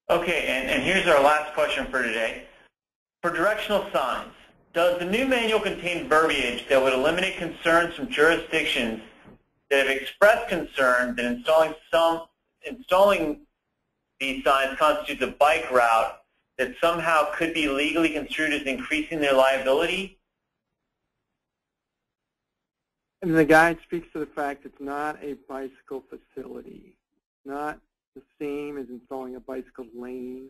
Okay, and, and here's our last question for today. For directional signs, does the new manual contain verbiage that would eliminate concerns from jurisdictions that have expressed concern that installing some installing these signs constitutes a bike route that somehow could be legally construed as increasing their liability? And the guide speaks to the fact it's not a bicycle facility. It's not the same as installing a bicycle lane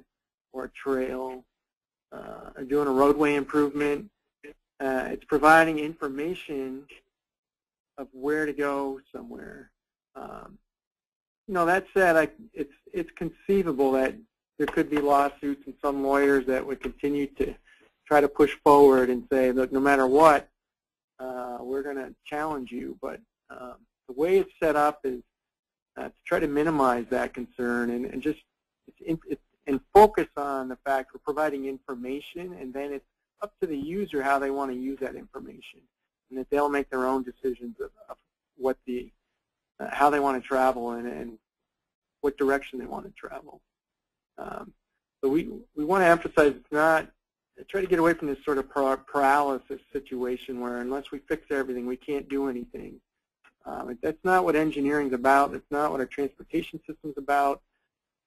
or a trail uh, are doing a roadway improvement. Uh, it's providing information of where to go somewhere. Um, you know, that said, I, it's it's conceivable that there could be lawsuits and some lawyers that would continue to try to push forward and say, look, no matter what, uh, we're going to challenge you. But um, the way it's set up is uh, to try to minimize that concern and, and just it's, it's and focus on the fact we're providing information and then it's up to the user how they want to use that information and that they'll make their own decisions of, of what the uh, how they want to travel and, and what direction they want to travel. Um, so we we want to emphasize it's not try to get away from this sort of paralysis situation where unless we fix everything we can't do anything. Um, that's not what engineering is about. It's not what our transportation system is about.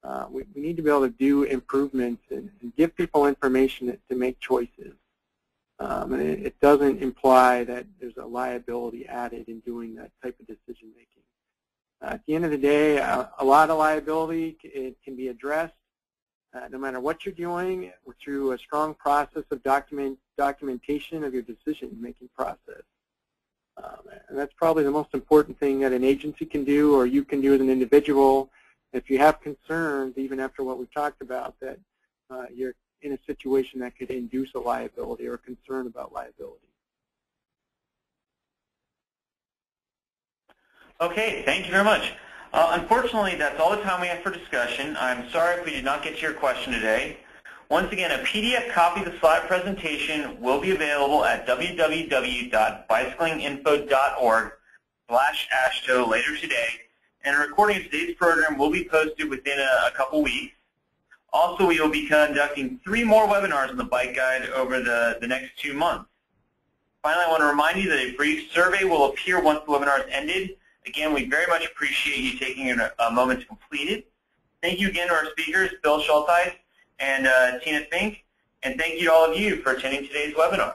Uh, we, we, need to be able to do improvements and, and give people information to, to make choices. Um, and it, it, doesn't imply that there's a liability added in doing that type of decision making. Uh, at the end of the day, uh, a lot of liability it can be addressed uh, no matter what you're doing through a strong process of document documentation of your decision making process. Um, and that's probably the most important thing that an agency can do or you can do as an individual if you have concerns, even after what we've talked about, that uh, you're in a situation that could induce a liability or concern about liability. Okay, thank you very much. Uh, unfortunately, that's all the time we have for discussion. I'm sorry if we did not get to your question today. Once again, a PDF copy of the slide presentation will be available at www.bicyclinginfo.org slash AASHTO later today and a recording of today's program will be posted within a, a couple weeks. Also, we will be conducting three more webinars on the Bike Guide over the, the next two months. Finally, I want to remind you that a brief survey will appear once the webinar is ended. Again, we very much appreciate you taking a, a moment to complete it. Thank you again to our speakers, Bill Schultheis and uh, Tina Fink, and thank you to all of you for attending today's webinar.